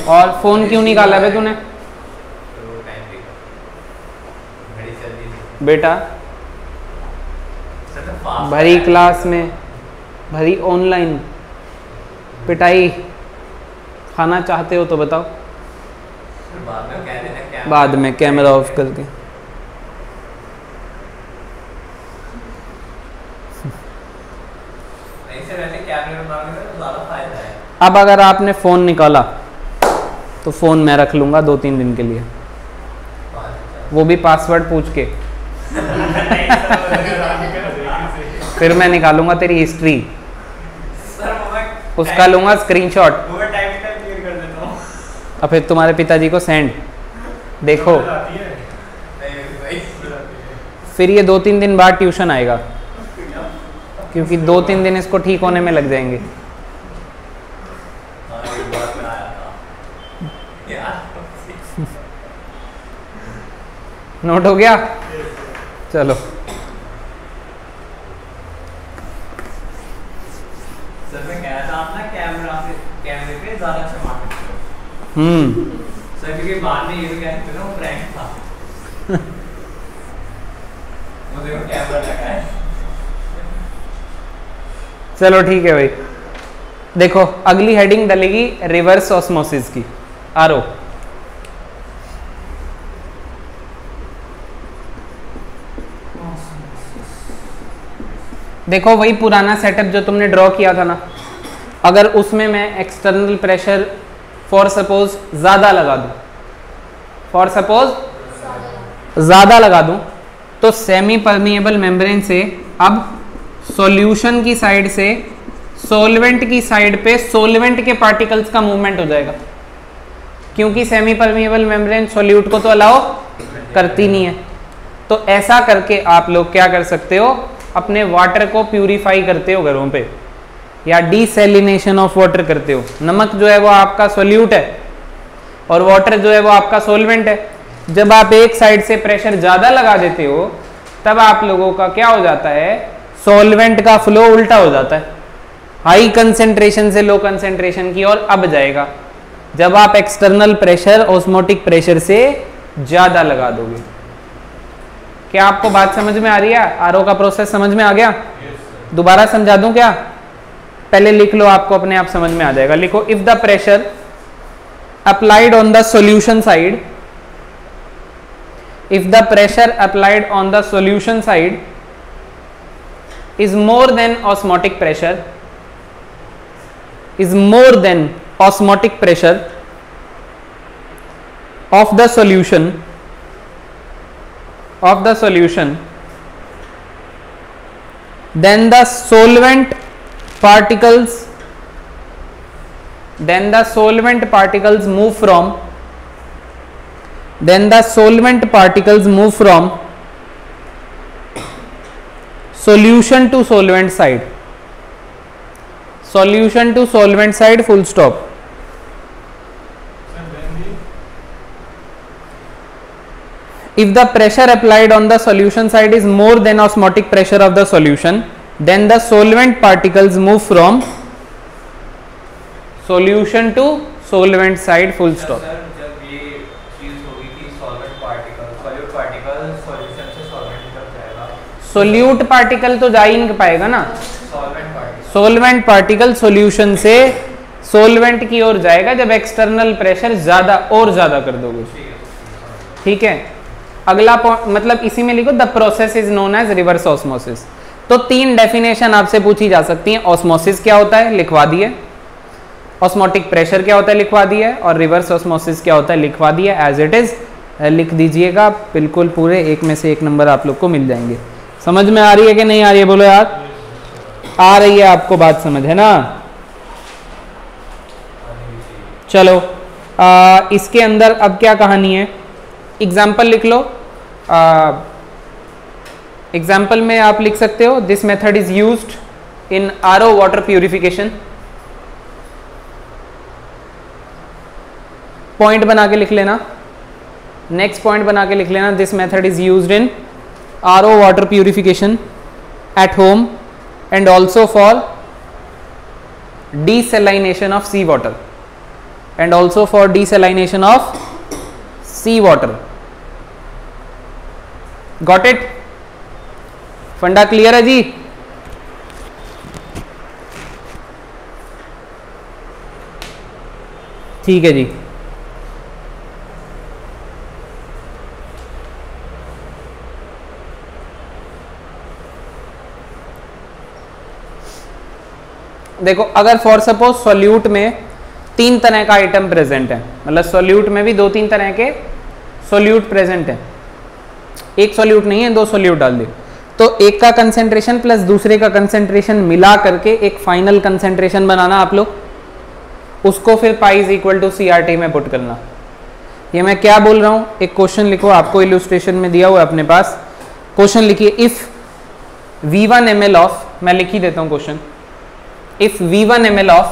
और फ़ोन क्यों निकाला है तूने तो वो टाइम देगा घड़ी चल रही है बेटा? भरी क्लास में, भरी ऑनलाइन पिटाई। खाना चाहते हो तो बताओ। बाद में कैमरा ऑफ़ करके। अब अगर आपने फ़ोन निकाला तो फ़ोन मैं रख लूँगा दो तीन दिन के लिए। वो भी पासवर्ड पूछ के। फिर मैं निकालूँगा तेरी हिस्ट्री उसका लूँगा स्क्रीनशॉट और फिर तुम्हारे पिताजी को सेंड देखो। फिर ये दो तीन दिन बाद ट्यूशन आएगा। क्योंकि दो तीन दिन इसको ठीक होने में लग जाएँगे। नोट हो गया? चलो। सर मैं कह रहा था आप ना कैमरा पे कैमरे पे ज़्यादा अच्छा हम्म। सर क्योंकि बाद में ये भी कह सकते ना प्रैंक था। वो देखो कैमरा लगा है। चलो ठीक है भाई। देखो अगली हेडिंग डलेगी रिवर्स ऑस्मोसिस की। आरो। देखो वही पुराना सेटअप जो तुमने ड्रॉ किया था ना। अगर उसमें मैं एक्सटर्नल प्रेशर फॉर सपोज़ ज़्यादा लगा दूँ। फॉर सपोज़ ज़्यादा लगा दूँ तो सेमी परमिएबल मेम्ब्रेन से अब सॉल्यूशन की साइड से सॉल्वेंट की साइड पे सॉल्वेंट के पार्टिकल्स का मूवमेंट हो जाएगा। क्योंकि सेमी परमिएबल मेम्ब्रेन सॉल्यूट को तो अलाउ करती नहीं है। तो ऐसा करके आप लोग क्या कर सकते हो? अपने वाटर को प्यूरिफाई करते हो घरों पे, या डिसेलिनेशन ऑफ़ वाटर करते हो। नमक जो है वो आपका सोल्यूट है, और वाटर जो है वो आपका सोलवेंट है। जब आप एक साइड से प्रेशर ज़्यादा लगा देते हो, तब आप लोगों का क्या हो जाता है? सॉल्वेंट का फ्लो उल्टा हो जाता है। हाई कंसेंट्रेशन से लो कंसेंट्रेशन की ओर अब जाएगा। जब आप एक्सटर्नल प्रेशर ऑस्मोटिक प्रेशर से ज़्यादा लगा दोगे। क्या आपको बात समझ में आ रही है? आरओ का प्रोसेस समझ में आ गया? yes, दोबारा समझा दू क्या? पहले लिख लो आपको अपने आप समझ में आ जाएगा। लिखो if the pressure applied on the solution side if the pressure applied on the solution side is more than osmotic pressure is more than osmotic pressure of the solution of the solution. Then the solvent particles then the solvent particles move from then the solvent particles move from solution to solvent side. Solution to solvent side full stop if the pressure applied on the solution side is more than osmotic pressure of the solution then the solvent particles move from solution to solvent side full stop solute particle तो जा ही नहीं पाएगा ना solvent particle solution से solvent की ओर जाएगा जब एक्सटर्नल प्रेशर ज़्यादा और ज़्यादा कर दोगे ठीक है अगला मतलब इसी में लिखो the process is known as reverse osmosis तो तीन डेफिनेशन आपसे पूछी जा सकती हैं। ऑस्मोसिस क्या होता है? लिखवा दिए। ऑस्मोटिक प्रेशर क्या होता है? लिखवा दिया और रिवर्स ऑस्मोसिस क्या होता है? लिखवा दिया एज इट इज़ लिख दीजिएगा। बिल्कुल पूरे एक में से एक नंबर आप लोग को मिल जाएँगे। समझ में आ रही है कि नहीं आ रही है? बोलो यार। आ रही है आपको बात समझ है ना? चलो। आ, इसके अंदर अब क्या कहानी है? एग्ज़ाम्पल लिख लो। एग्ज़ाम्पल में आप लिख सकते हो this method is use in R O water purification point बना के लिख लेना। नेक्स्ट पॉइंट बना के लिख लेना this method is use in R O water purification at home and also for desalination of sea water and also for desalination of sea water got it फंडा clear है जी? ठीक है जी। देखो, अगर फॉर सपोज़ सॉल्यूट में तीन तरह का आइटम प्रेजेंट है मतलब सॉल्यूट में भी दो तीन तरह के सॉल्यूट प्रेजेंट है एक सॉल्यूट नहीं है, दो सॉल्यूट डाल दे। तो एक का कंसेंट्रेशन प्लस दूसरे का कंसेंट्रेशन मिला करके एक फाइनल कंसेंट्रेशन बनाना आप लोग। उसको फिर pi is equal to C R T में पुट करना। ये मैं क्या बोल रहा हूँ? एक क्वेश्चन लिखो, आपको इलुस्ट्रेशन में दिया हुआ है अपने पास। क्वेश्चन लिखिए if V one M L of मैं लिख ही देता हूँ question if V1 ml of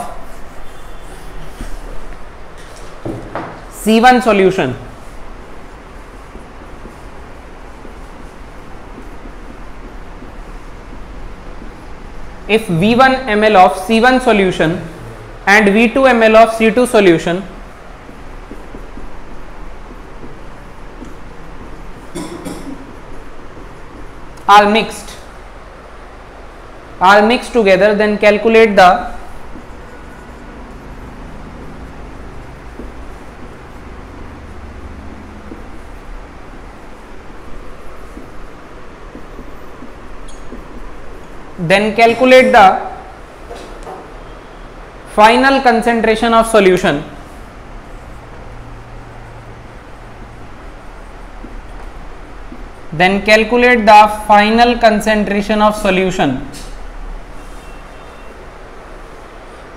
C1 solution if V1 ml of C1 solution and V2 ml of C2 solution are mixed are mixed together then calculate the then calculate the final concentration of solution. Then calculate the final concentration of solution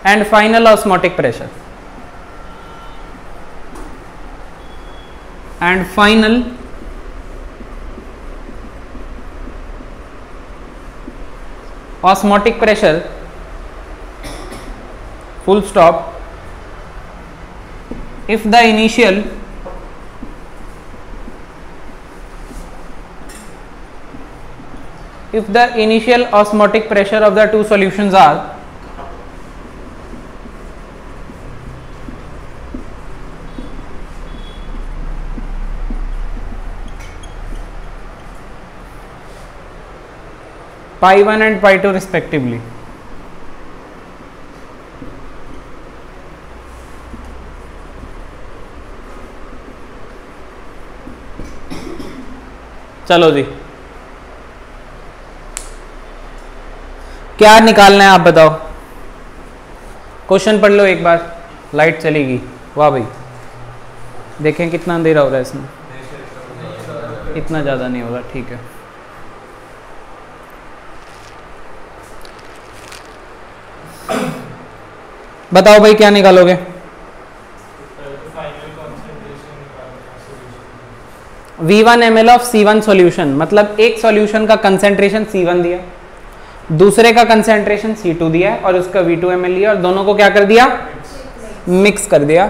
and final osmotic pressure and final osmotic pressure full stop. If the initial if the initial osmotic pressure of the two solutions are pi 1 and pi 2 respectively. चलो जी। क्या निकालना है आप बताओ। Question पढ़ लो एक बार, light चलेगी। वाह भाई। देखें कितना अंधेरा हो रहा है इसमें। इतना ज़्यादा नहीं हो रहा, ठीक है। बताओ भाई, क्या निकालोगे? V one M L of C one solution मतलब एक सॉल्यूशन का कंसेंट्रेशन सी वन दिया, दूसरे का कंसेंट्रेशन सी टू दिया और उसका वी टू एम एल लिया और दोनों को क्या कर दिया? मिक्स कर दिया।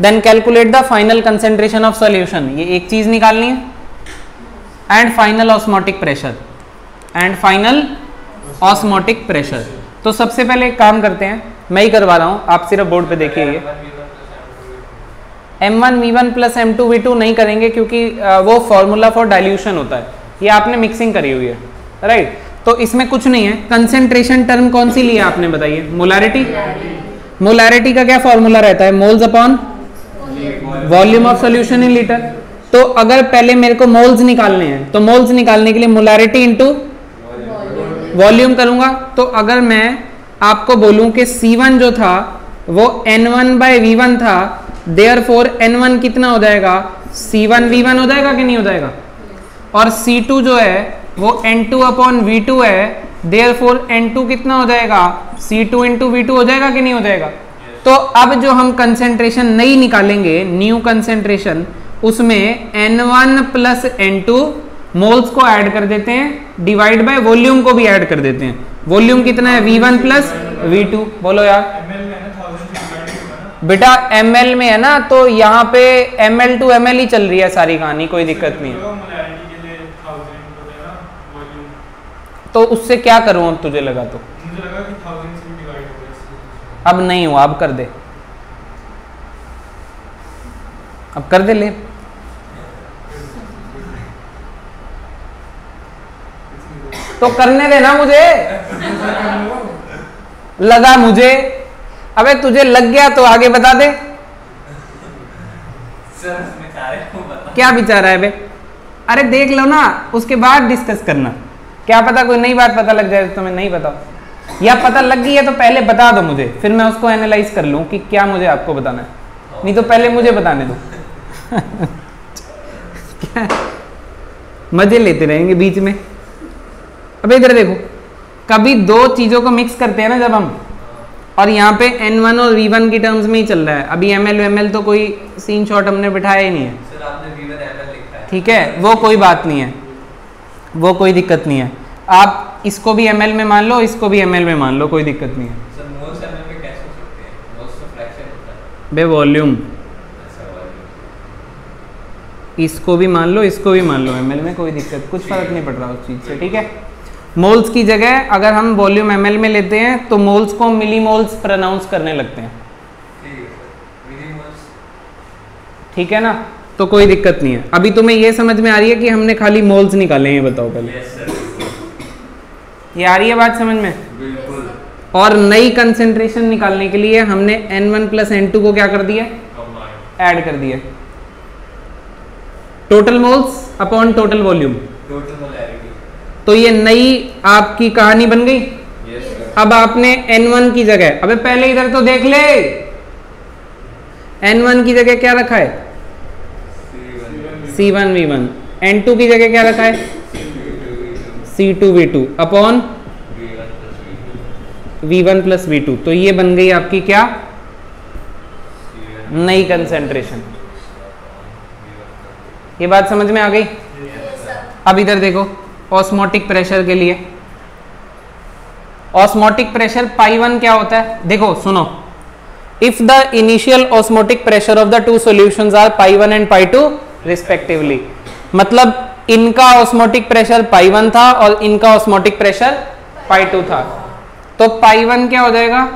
Then calculate the final concentration of solution ये एक चीज़ निकालनी है। And final osmotic pressure and final osmotic pressure तो सबसे पहले एक काम करते हैं मैं ही करवा रहा हूँ आप सिर्फ़ बोर्ड पे देखिए ये। M one V one plus M two V two नहीं करेंगे क्योंकि वो फॉर्मूला फॉर डाइल्यूशन होता है। ये आपने मिक्सिंग करी हुई है राइट तो इसमें कुछ नहीं है। कंसेंट्रेशन टर्म कौन सी ली है आपने बताइए? मोलारिटी मोलारिटी का क्या फॉर्मूला रहता है? Moles upon volume of solution in litre तो अगर पहले मेरे को मोल्स निकालने हैं तो मोल्स निकालने के लिए मोलारिटी इंटू वॉल्यूम करूँगा। तो अगर मैं आपको बोलूँ कि C1 जो था, वो N1 वन बाय वी था। देयर फोर एन कितना हो जाएगा? C1 V1 हो जाएगा कि नहीं हो जाएगा? और C2 जो है, वो N2 टू अपॉन वी है। देयर फोर एन कितना हो जाएगा? C2 टू इंटू हो जाएगा कि नहीं हो जाएगा? तो अब जो हम कंसेंट्रेशन नई निकालेंगे न्यू कंसेंट्रेशन उसमें N1 one plus N moles को ऐड कर देते हैं डिवाइड बाय वॉल्यूम को भी ऐड कर देते हैं। वॉल्यूम कितना है? V one plus V two बोलो यार। बेटा एम ना 1000 से डिवाइड होगा ना बेटा ml में है ना तो यहाँ पे M L to M L ही चल रही है सारी कहानी, कोई दिक्कत नहीं है। मोलैरिटी के लिए 1000 होता ना वॉल्यूम तो उससे क्या करूँ अब तुझे लगा तो? मुझे लगा कि 1000 से डिवाइड होगा इसलिए अब नहीं हुआ, अब कर दे। अब कर दे ले। तो करने देना मुझे। लगा मुझे। अबे तुझे लग गया तो आगे बता दे। क्या विचार है बे? अरे देख लो ना उसके बाद डिस्कस करना। क्या पता कोई नई बात पता लग जाए तो तुम्हें नहीं पता। या पता लग गई है तो पहले बता दो मुझे फिर मैं उसको एनालाइज कर लूँ कि क्या मुझे आपको बताना है। नहीं तो पहले मुझे बताने दो। मज़े लेते रहेंगे बीच में। अब इधर देखो कभी दो चीज़ों को मिक्स करते हैं ना जब हम और यहाँ पे N1 और V1 की टर्म्स में ही चल रहा है। अभी एम एल एम एल तो कोई सीन शॉट हमने बिठाया ही नहीं है। सर आपने वीवन एमएल लिखा है। ठीक है वो कोई बात नहीं है। वो कोई दिक्कत नहीं है। आप इसको भी एम एल में मान लो इसको भी एम एल में मान लो कोई दिक्कत नहीं है। तो बे वॉल्यूम अच्छा वॉल्यूम इसको भी मान लो इसको भी मान लो। एम में कोई दिक्कत कुछ फ़र्क नहीं पड़ रहा उस चीज़ से ठीक है? मोल्स की जगह अगर हम वॉल्यूम एम में लेते हैं तो मोल्स को मिली मोल्स प्रनाउंस करने लगते हैं। ठीक है है ना? तो कोई दिक्कत नहीं है। अभी तुम्हें ये समझ में आ रही है कि हमने खाली मोल्स निकाले हैं बताओ पहले। सर ये आ रही है बात समझ में? बिल्कुल। और नई कंसेंट्रेशन निकालने के लिए हमने N1 one plus N two को क्या कर दिया? ऐड कर दिया। Total moles upon total volume total तो ये नई आपकी कहानी बन गई? यस सर अब आपने N1 की जगह अबे पहले इधर तो देख ले। N1 की जगह क्या रखा है? C one C1 V1 N2 की जगह क्या रखा है? C2 V2 upon V one plus V two V1 plus V2 तो ये बन गई आपकी क्या? नई कंसेंट्रेशन ये बात समझ में आ गई? अब इधर देखो। ऑस्मोटिक प्रेशर के लिए। ऑस्मोटिक प्रेशर पाई वन क्या होता है? देखो, सुनो। If the initial osmotic pressure of the two solutions are pi one and pi two respectively मतलब इनका ऑस्मोटिक प्रेशर पाई वन था और इनका ऑस्मोटिक प्रेशर पाई टू था। तो पाई वन क्या हो जाएगा?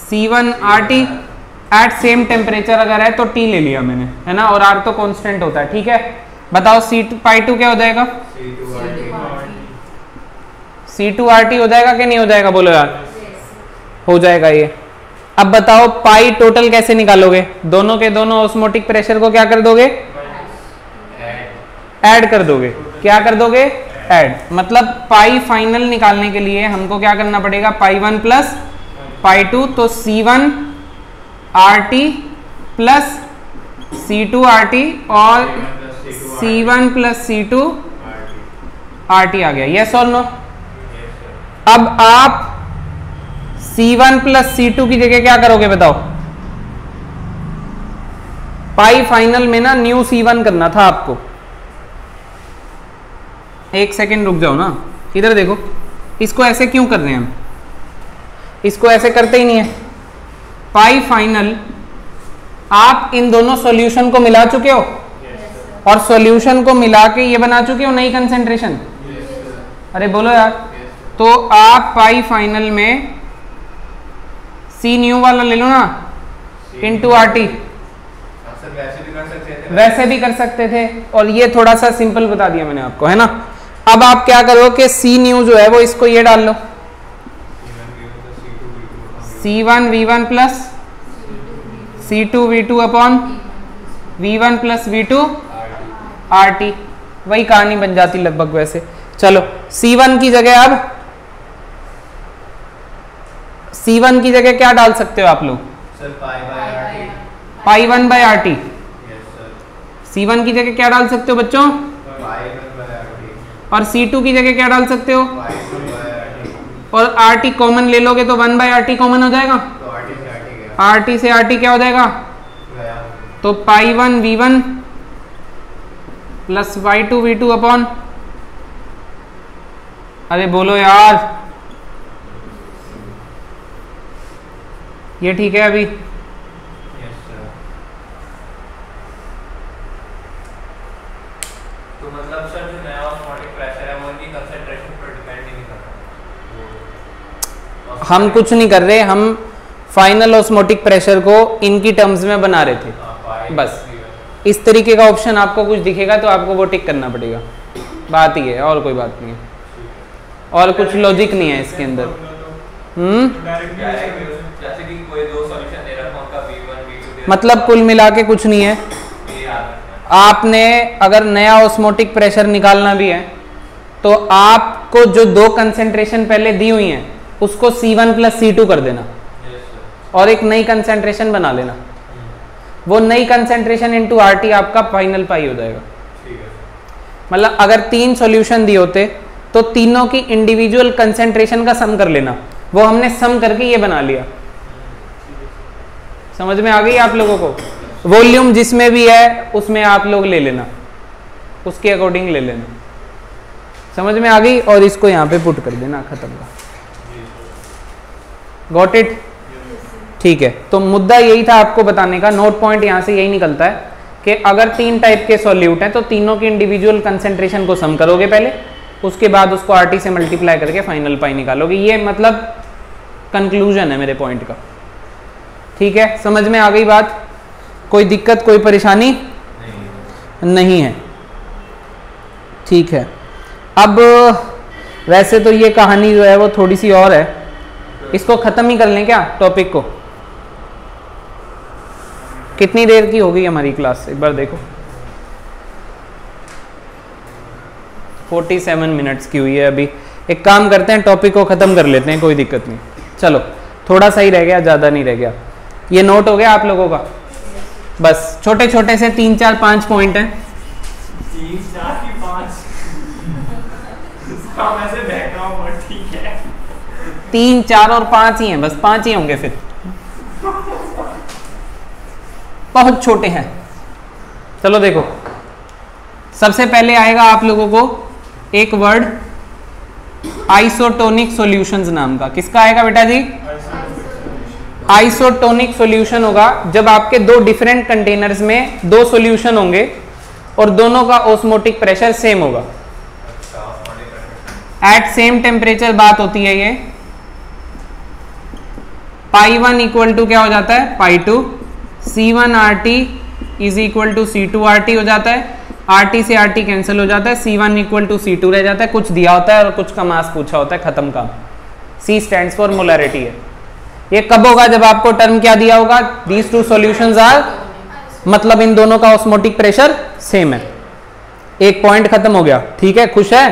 C one R T at same temperature अगर है तो टी ले लिया मैंने, है ना? और आर तो कांस्टेंट होता है, ठीक है? बताओ सी टू पाई टू क्या हो जाएगा? सी टू आर टी हो जाएगा कि नहीं हो जाएगा? बोलो यार। हो जाएगा ये। अब बताओ पाई टोटल कैसे निकालोगे? दोनों के दोनों ऑस्मोटिक प्रेशर को क्या कर दोगे? ऐड कर दोगे। क्या कर दोगे? ऐड मतलब पाई फाइनल निकालने के लिए हमको क्या करना पड़ेगा? Pi one plus pi two तो C one R T plus C two R T और C one plus C two R T आ गया. यस और नो अब आप C1 प्लस सी टू की जगह क्या करोगे बताओ? पाई फाइनल में ना न्यू C1 करना था आपको. एक सेकेंड रुक जाओ ना. इधर देखो. इसको ऐसे क्यों कर रहे हैं हम? इसको ऐसे करते ही नहीं है. पाई फाइनल आप इन दोनों सॉल्यूशन को मिला चुके हो. और सॉल्यूशन को मिला के ये बना चुके हो नई कंसेंट्रेशन अरे बोलो यार। तो आप पाई फाइनल में सी न्यू वाला ले लो ना। आर टी सकते थे वैसे भी कर सकते थे। और ये थोड़ा सा सिंपल बता दिया मैंने आपको, है ना? अब आप क्या करो कि सी न्यू जो है वो इसको ये डाल लो। C one V one plus C two V two upon V one plus V two R T वही कहानी बन जाती लगभग वैसे। चलो सी वन की जगह अब। सी वन की जगह क्या डाल सकते हो आप लोग? Pi by R T pi one by R T C one की जगह क्या डाल सकते हो बच्चों? और सी टू की जगह क्या डाल सकते हो? और आर टी कॉमन ले लोगे तो one by R T common हो जाएगा। तो आर टी से आर टी गया। आर टी से आर टी क्या हो जाएगा? तो pi one V one plus Y two V two upon. अरे बोलो यार। ये ठीक है अभी? यस तो मतलब सर जो नया ऑस्मोटिक प्रेशर है वो इनकी कंसंट्रेशन पर डिपेंड नहीं करता हम कुछ नहीं कर रहे हम फाइनल ऑस्मोटिक प्रेशर को इनकी टर्म्स में बना रहे थे। हाँ, बस। इस तरीके का ऑप्शन आपको कुछ दिखेगा तो आपको वो टिक करना पड़ेगा। बात ही है और कोई बात नहीं है। और कुछ लॉजिक नहीं है इसके अंदर। हम्म? डायरेक्टली डायरेक्ट जैसे कि कोई दो सॉल्यूशन दे रखा उनका v1 v2 दे मतलब कुल मिला के कुछ नहीं है। आपने अगर नया ऑस्मोटिक प्रेशर निकालना भी है तो आपको जो दो कंसेंट्रेशन पहले दी हुई हैं उसको C1 वन प्लस सी कर देना। और एक नई कंसेंट्रेशन बना लेना। वो नई कंसेंट्रेशन इंटू आर टी आपका फाइनल पाई हो जाएगा। मतलब अगर तीन सॉल्यूशन दिए होते तो तीनों की इंडिविजुअल कंसेंट्रेशन का सम कर लेना। वो हमने सम करके ये बना लिया। समझ में आ गई आप लोगों को? वॉल्यूम जिसमें भी है उसमें आप लोग ले लेना। उसके अकॉर्डिंग ले लेना। समझ में आ गई? और इसको यहाँ पे पुट कर देना खत्म। का गॉट इट ठीक है तो मुद्दा यही था आपको बताने का नोट पॉइंट यहाँ से यही निकलता है कि अगर तीन टाइप के सॉल्यूट हैं तो तीनों की इंडिविजुअल कंसेंट्रेशन को सम करोगे पहले, उसके बाद उसको आरटी से मल्टीप्लाई करके फाइनल पाई निकालोगे। ये मतलब कंक्लूजन है मेरे पॉइंट का। ठीक है, समझ में आ गई बात? कोई दिक्कत, कोई परेशानी? नहीं नहीं है। ठीक है। अब, वैसे तो ये कहानी जो है वो थोड़ी सी और है। इसको ख़त्म ही कर लें क्या? टॉपिक को। कितनी देर की हो गई हमारी क्लास? एक बार देखो। 47 मिनट्स की हुई है अभी। एक काम करते हैं टॉपिक को ख़त्म कर लेते हैं कोई दिक्कत नहीं। चलो थोड़ा सा ही रह गया ज़्यादा नहीं रह गया। ये नोट हो गया आप लोगों का? बस छोटे छोटे से तीन चार पाँच पॉइंट हैं। तीन चार है। और पाँच ही हैं बस पाँच ही होंगे फिर। बहुत छोटे हैं। चलो देखो। सबसे पहले आएगा आप लोगों को एक वर्ड आइसोटोनिक सॉल्यूशंस नाम का। किसका आएगा बेटा जी? आइसोटोनिक सॉल्यूशन होगा। जब आपके दो डिफरेंट कंटेनर्स में दो सॉल्यूशन होंगे और दोनों का ओस्मोटिक प्रेशर सेम होगा। एट सेम टेम्परेचर बात होती है ये। पाई वन इक्वल टू क्या हो जाता है? Pi two C one R T is equal to C two R T हो जाता है। आर टी से आर टी कैंसिल हो जाता है। C one equal to C two रह जाता है। कुछ दिया होता है और कुछ का मास पूछा होता है। खत्म काम। सी स्टैंड फॉर मोलरिटी है। ये कब होगा? जब आपको टर्म क्या दिया होगा? दीज टू सोल्यूशन आर मतलब इन दोनों का ऑस्मोटिक प्रेशर सेम है। एक पॉइंट खत्म हो गया। ठीक है? खुश है?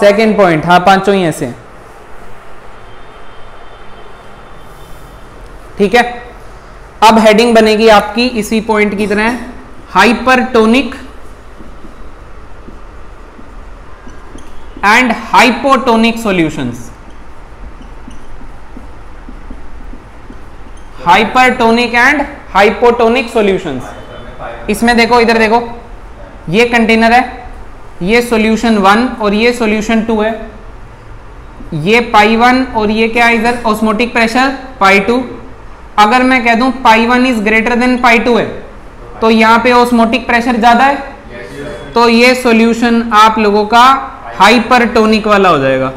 सेकेंड पॉइंट हाँ पाँचों ही ऐसे हैं। ठीक है? अब हेडिंग बनेगी आपकी इसी पॉइंट की तरह hypertonic and hypotonic solutions hypertonic and hypotonic solutions इसमें देखो, इधर देखो। ये कंटेनर है, ये सॉल्यूशन वन और ये सॉल्यूशन टू है। ये पाई वन और ये क्या है इधर? ऑस्मोटिक प्रेशर पाई टू अगर मैं कह दूँ pi one is greater than pi two है तो यहाँ पे ऑस्मोटिक प्रेशर ज़्यादा है? तो ये सॉल्यूशन आप लोगों का हाइपरटोनिक वाला हो जाएगा।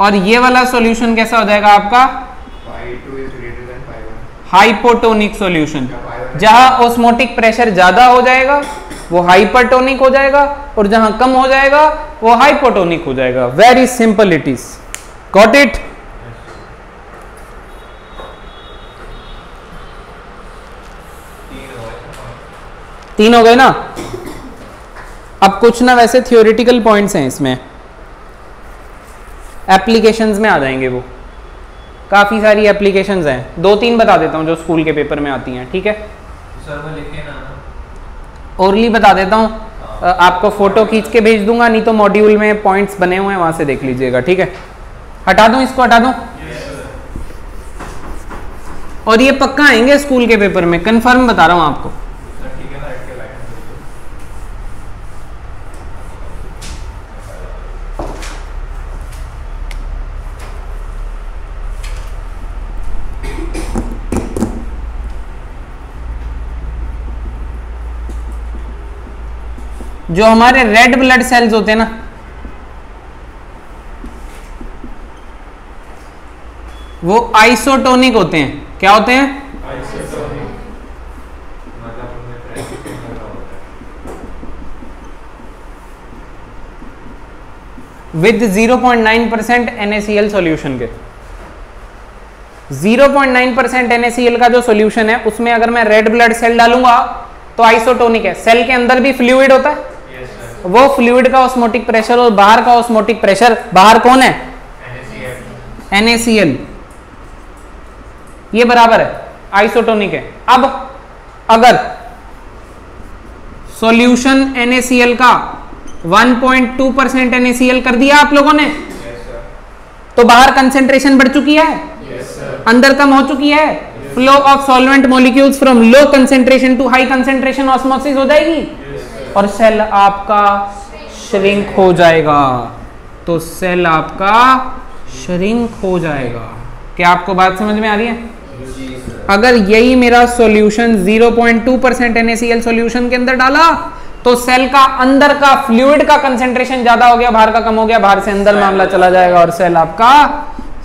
और ये वाला सॉल्यूशन कैसा हो जाएगा आपका? हाइपोटोनिक सॉल्यूशन जहाँ ऑस्मोटिक प्रेशर ज़्यादा हो जाएगा, वो हाइपरटोनिक हो जाएगा, और जहाँ कम हो जाएगा, वो हाइपोटोनिक हो जाएगा। Very simple it is got it तीन हो गए हो ना? अब कुछ ना वैसे थियोरिटिकल पॉइंट्स हैं इसमें। एप्लीकेशंस में आ जाएँगे वो। काफ़ी सारी एप्लीकेशंस हैं। दो तीन बता देता हूँ जो स्कूल के पेपर में आती हैं ठीक है? सर वो ओरली बता देता हूँ। आपको फ़ोटो खींच के भेज दूँगा नहीं तो मॉड्यूल में पॉइंट्स बने हुए हैं वहाँ से देख लीजिएगा ठीक है? हटा दूँ इसको, हटा दूँ? और ये पक्का आएँगे स्कूल के पेपर में कंफर्म बता रहा हूँ आपको। जो हमारे रेड ब्लड सेल्स होते हैं ना वो आइसोटोनिक होते हैं। क्या होते हैं? विद 0.9 परसेंट NaCl सॉल्यूशन के। 0.9 परसेंट NaCl का जो सोल्यूशन है, उसमें अगर मैं रेड ब्लड सेल डालूँगा तो आइसोटोनिक है। सेल के अंदर भी फ्लूइड होता है? सर वो फ्लूइड का ऑस्मोटिक प्रेशर और बाहर का ऑस्मोटिक प्रेशर बाहर कौन है? एनएसीएल ये बराबर है आइसोटोनिक है। अब अगर सॉल्यूशन NaCl का 1.2 परसेंट NaCl कर दिया आप लोगों ने सर तो बाहर कंसेंट्रेशन बढ़ चुकी है? सर अंदर कम हो चुकी है? Flow of solvent molecules from low concentration to high concentration osmosis हो जाएगी। और सेल आपका श्रिंक हो जाएगा। तो सेल आपका श्रिंक हो जाएगा। क्या आपको बात समझ में आ रही है? अगर यही मेरा सॉल्यूशन 0.2 परसेंट NaCl सॉल्यूशन के अंदर डाला तो सेल का अंदर का फ्लूइड का कंसेंट्रेशन ज़्यादा हो गया, बाहर का कम हो गया, बाहर से अंदर मामला चला जाएगा और सेल आपका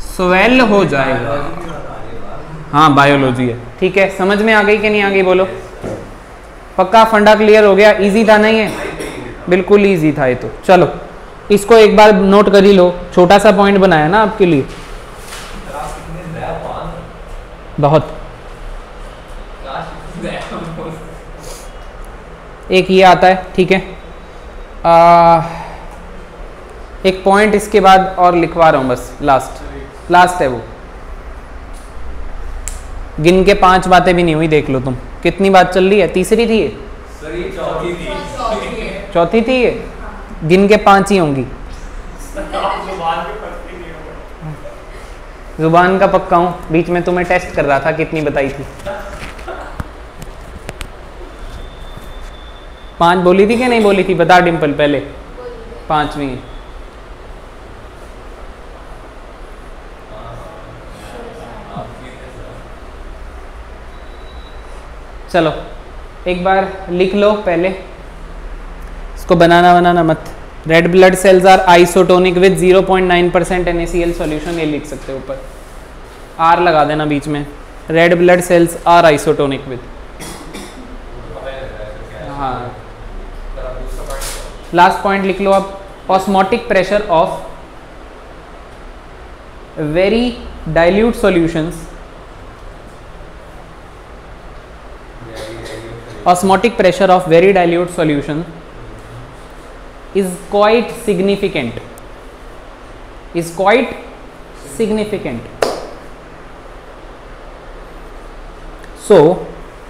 स्वेल हो जाएगा। हाँ बायोलॉजी है। ठीक है, समझ में आ गई कि नहीं आ गई, बोलो। पक्का फंडा क्लियर हो गया? इजी था, नहीं है? बिल्कुल इजी था ये तो। चलो, इसको एक बार नोट कर ही लो। छोटा सा पॉइंट बनाया ना आपके लिए। बहुत। एक ये आता है ठीक है? आ, एक पॉइंट इसके बाद और लिखवा रहा हूँ बस लास्ट लास्ट है वो। गिन के पाँच बातें भी नहीं हुई देख लो तुम। कितनी बात चल रही है? तीसरी थी ये? चौथी थी। चौथी थी ये? गिन के पाँच ही होंगी। आप ज़ुबान पे पकड़ी नहीं हो ज़ुबान का पक्का हूँ। बीच में तुम्हें टेस्ट कर रहा था कितनी बताई थी। पाँच बोली थी कि नहीं बोली थी? बता डिम्पल पहले। पांचवी चलो, एक बार लिख लो पहले। इसको बनाना बनाना मत। Red blood cells are isotonic with 0.9 percent NaCl solution ये लिख सकते हो ऊपर। आर लगा देना बीच में। Red blood cells are isotonic with हाँ। लास्ट पॉइंट लिख लो अब osmotic pressure of very dilute solutions osmotic pressure of very dilute solution is quite significant is quite significant so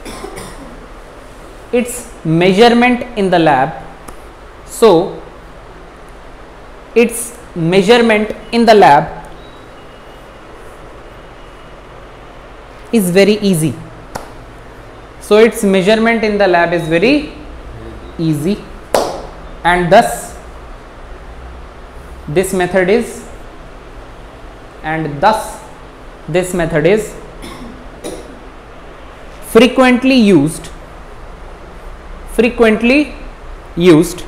its measurement in the lab so its measurement in the lab is very easy. So its measurement in the lab is very easy and thus this method is and thus this method is frequently used frequently used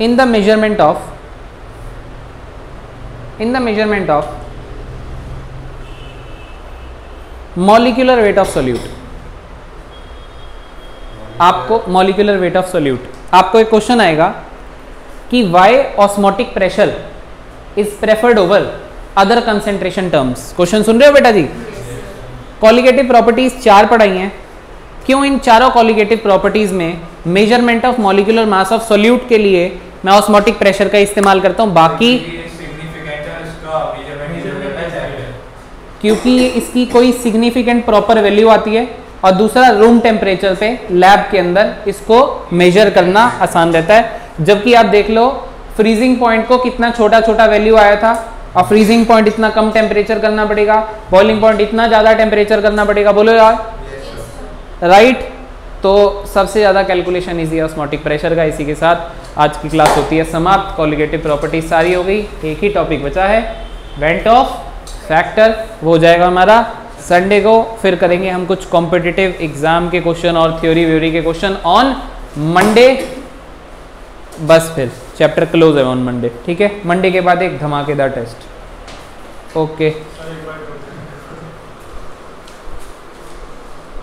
in the measurement of, in the measurement of molecular weight of solute आपको molecular weight of solute आपको एक question आएगा कि why osmotic pressure is preferred over other concentration terms question सुन रहे हो बेटा जी? Colligative properties चार पढ़ाई हैं। क्यों इन चारों कॉलिगेटिव प्रॉपर्टीज़ में measurement of molecular mass of solute के लिए मैं ऑस्मोटिक प्रेशर का इस्तेमाल करता हूँ बाकी क्योंकि इसकी कोई सिग्निफिकेंट प्रॉपर वैल्यू आती है और दूसरा रूम टेम्परेचर पे लैब के अंदर इसको मेजर करना आसान रहता है। जबकि आप देख लो फ्रीजिंग पॉइंट को कितना छोटा छोटा वैल्यू आया था और फ्रीजिंग पॉइंट इतना कम टेम्परेचर करना पड़ेगा बॉइलिंग पॉइंट इतना ज़्यादा टेम्परेचर करना पड़ेगा। बोलो यार। राइट तो सबसे ज़्यादा कैलकुलेशन इजी ऑस्मोटिक प्रेशर का, इसी के साथ आज की क्लास होती है समाप्त। कॉलिगेटिव प्रॉपर्टीज़ सारी हो गई, एक ही टॉपिक बचा है। वेंट ऑफ़ फैक्टर वो हो जाएगा हमारा संडे को। फिर करेंगे हम कुछ कॉम्पिटिटिव एग्ज़ाम के क्वेश्चन और थ्योरी व्योरी के क्वेश्चन ऑन मंडे बस फिर चैप्टर क्लोज है ऑन मंडे ठीक है? मंडे के बाद एक धमाकेदार टेस्ट ओके एक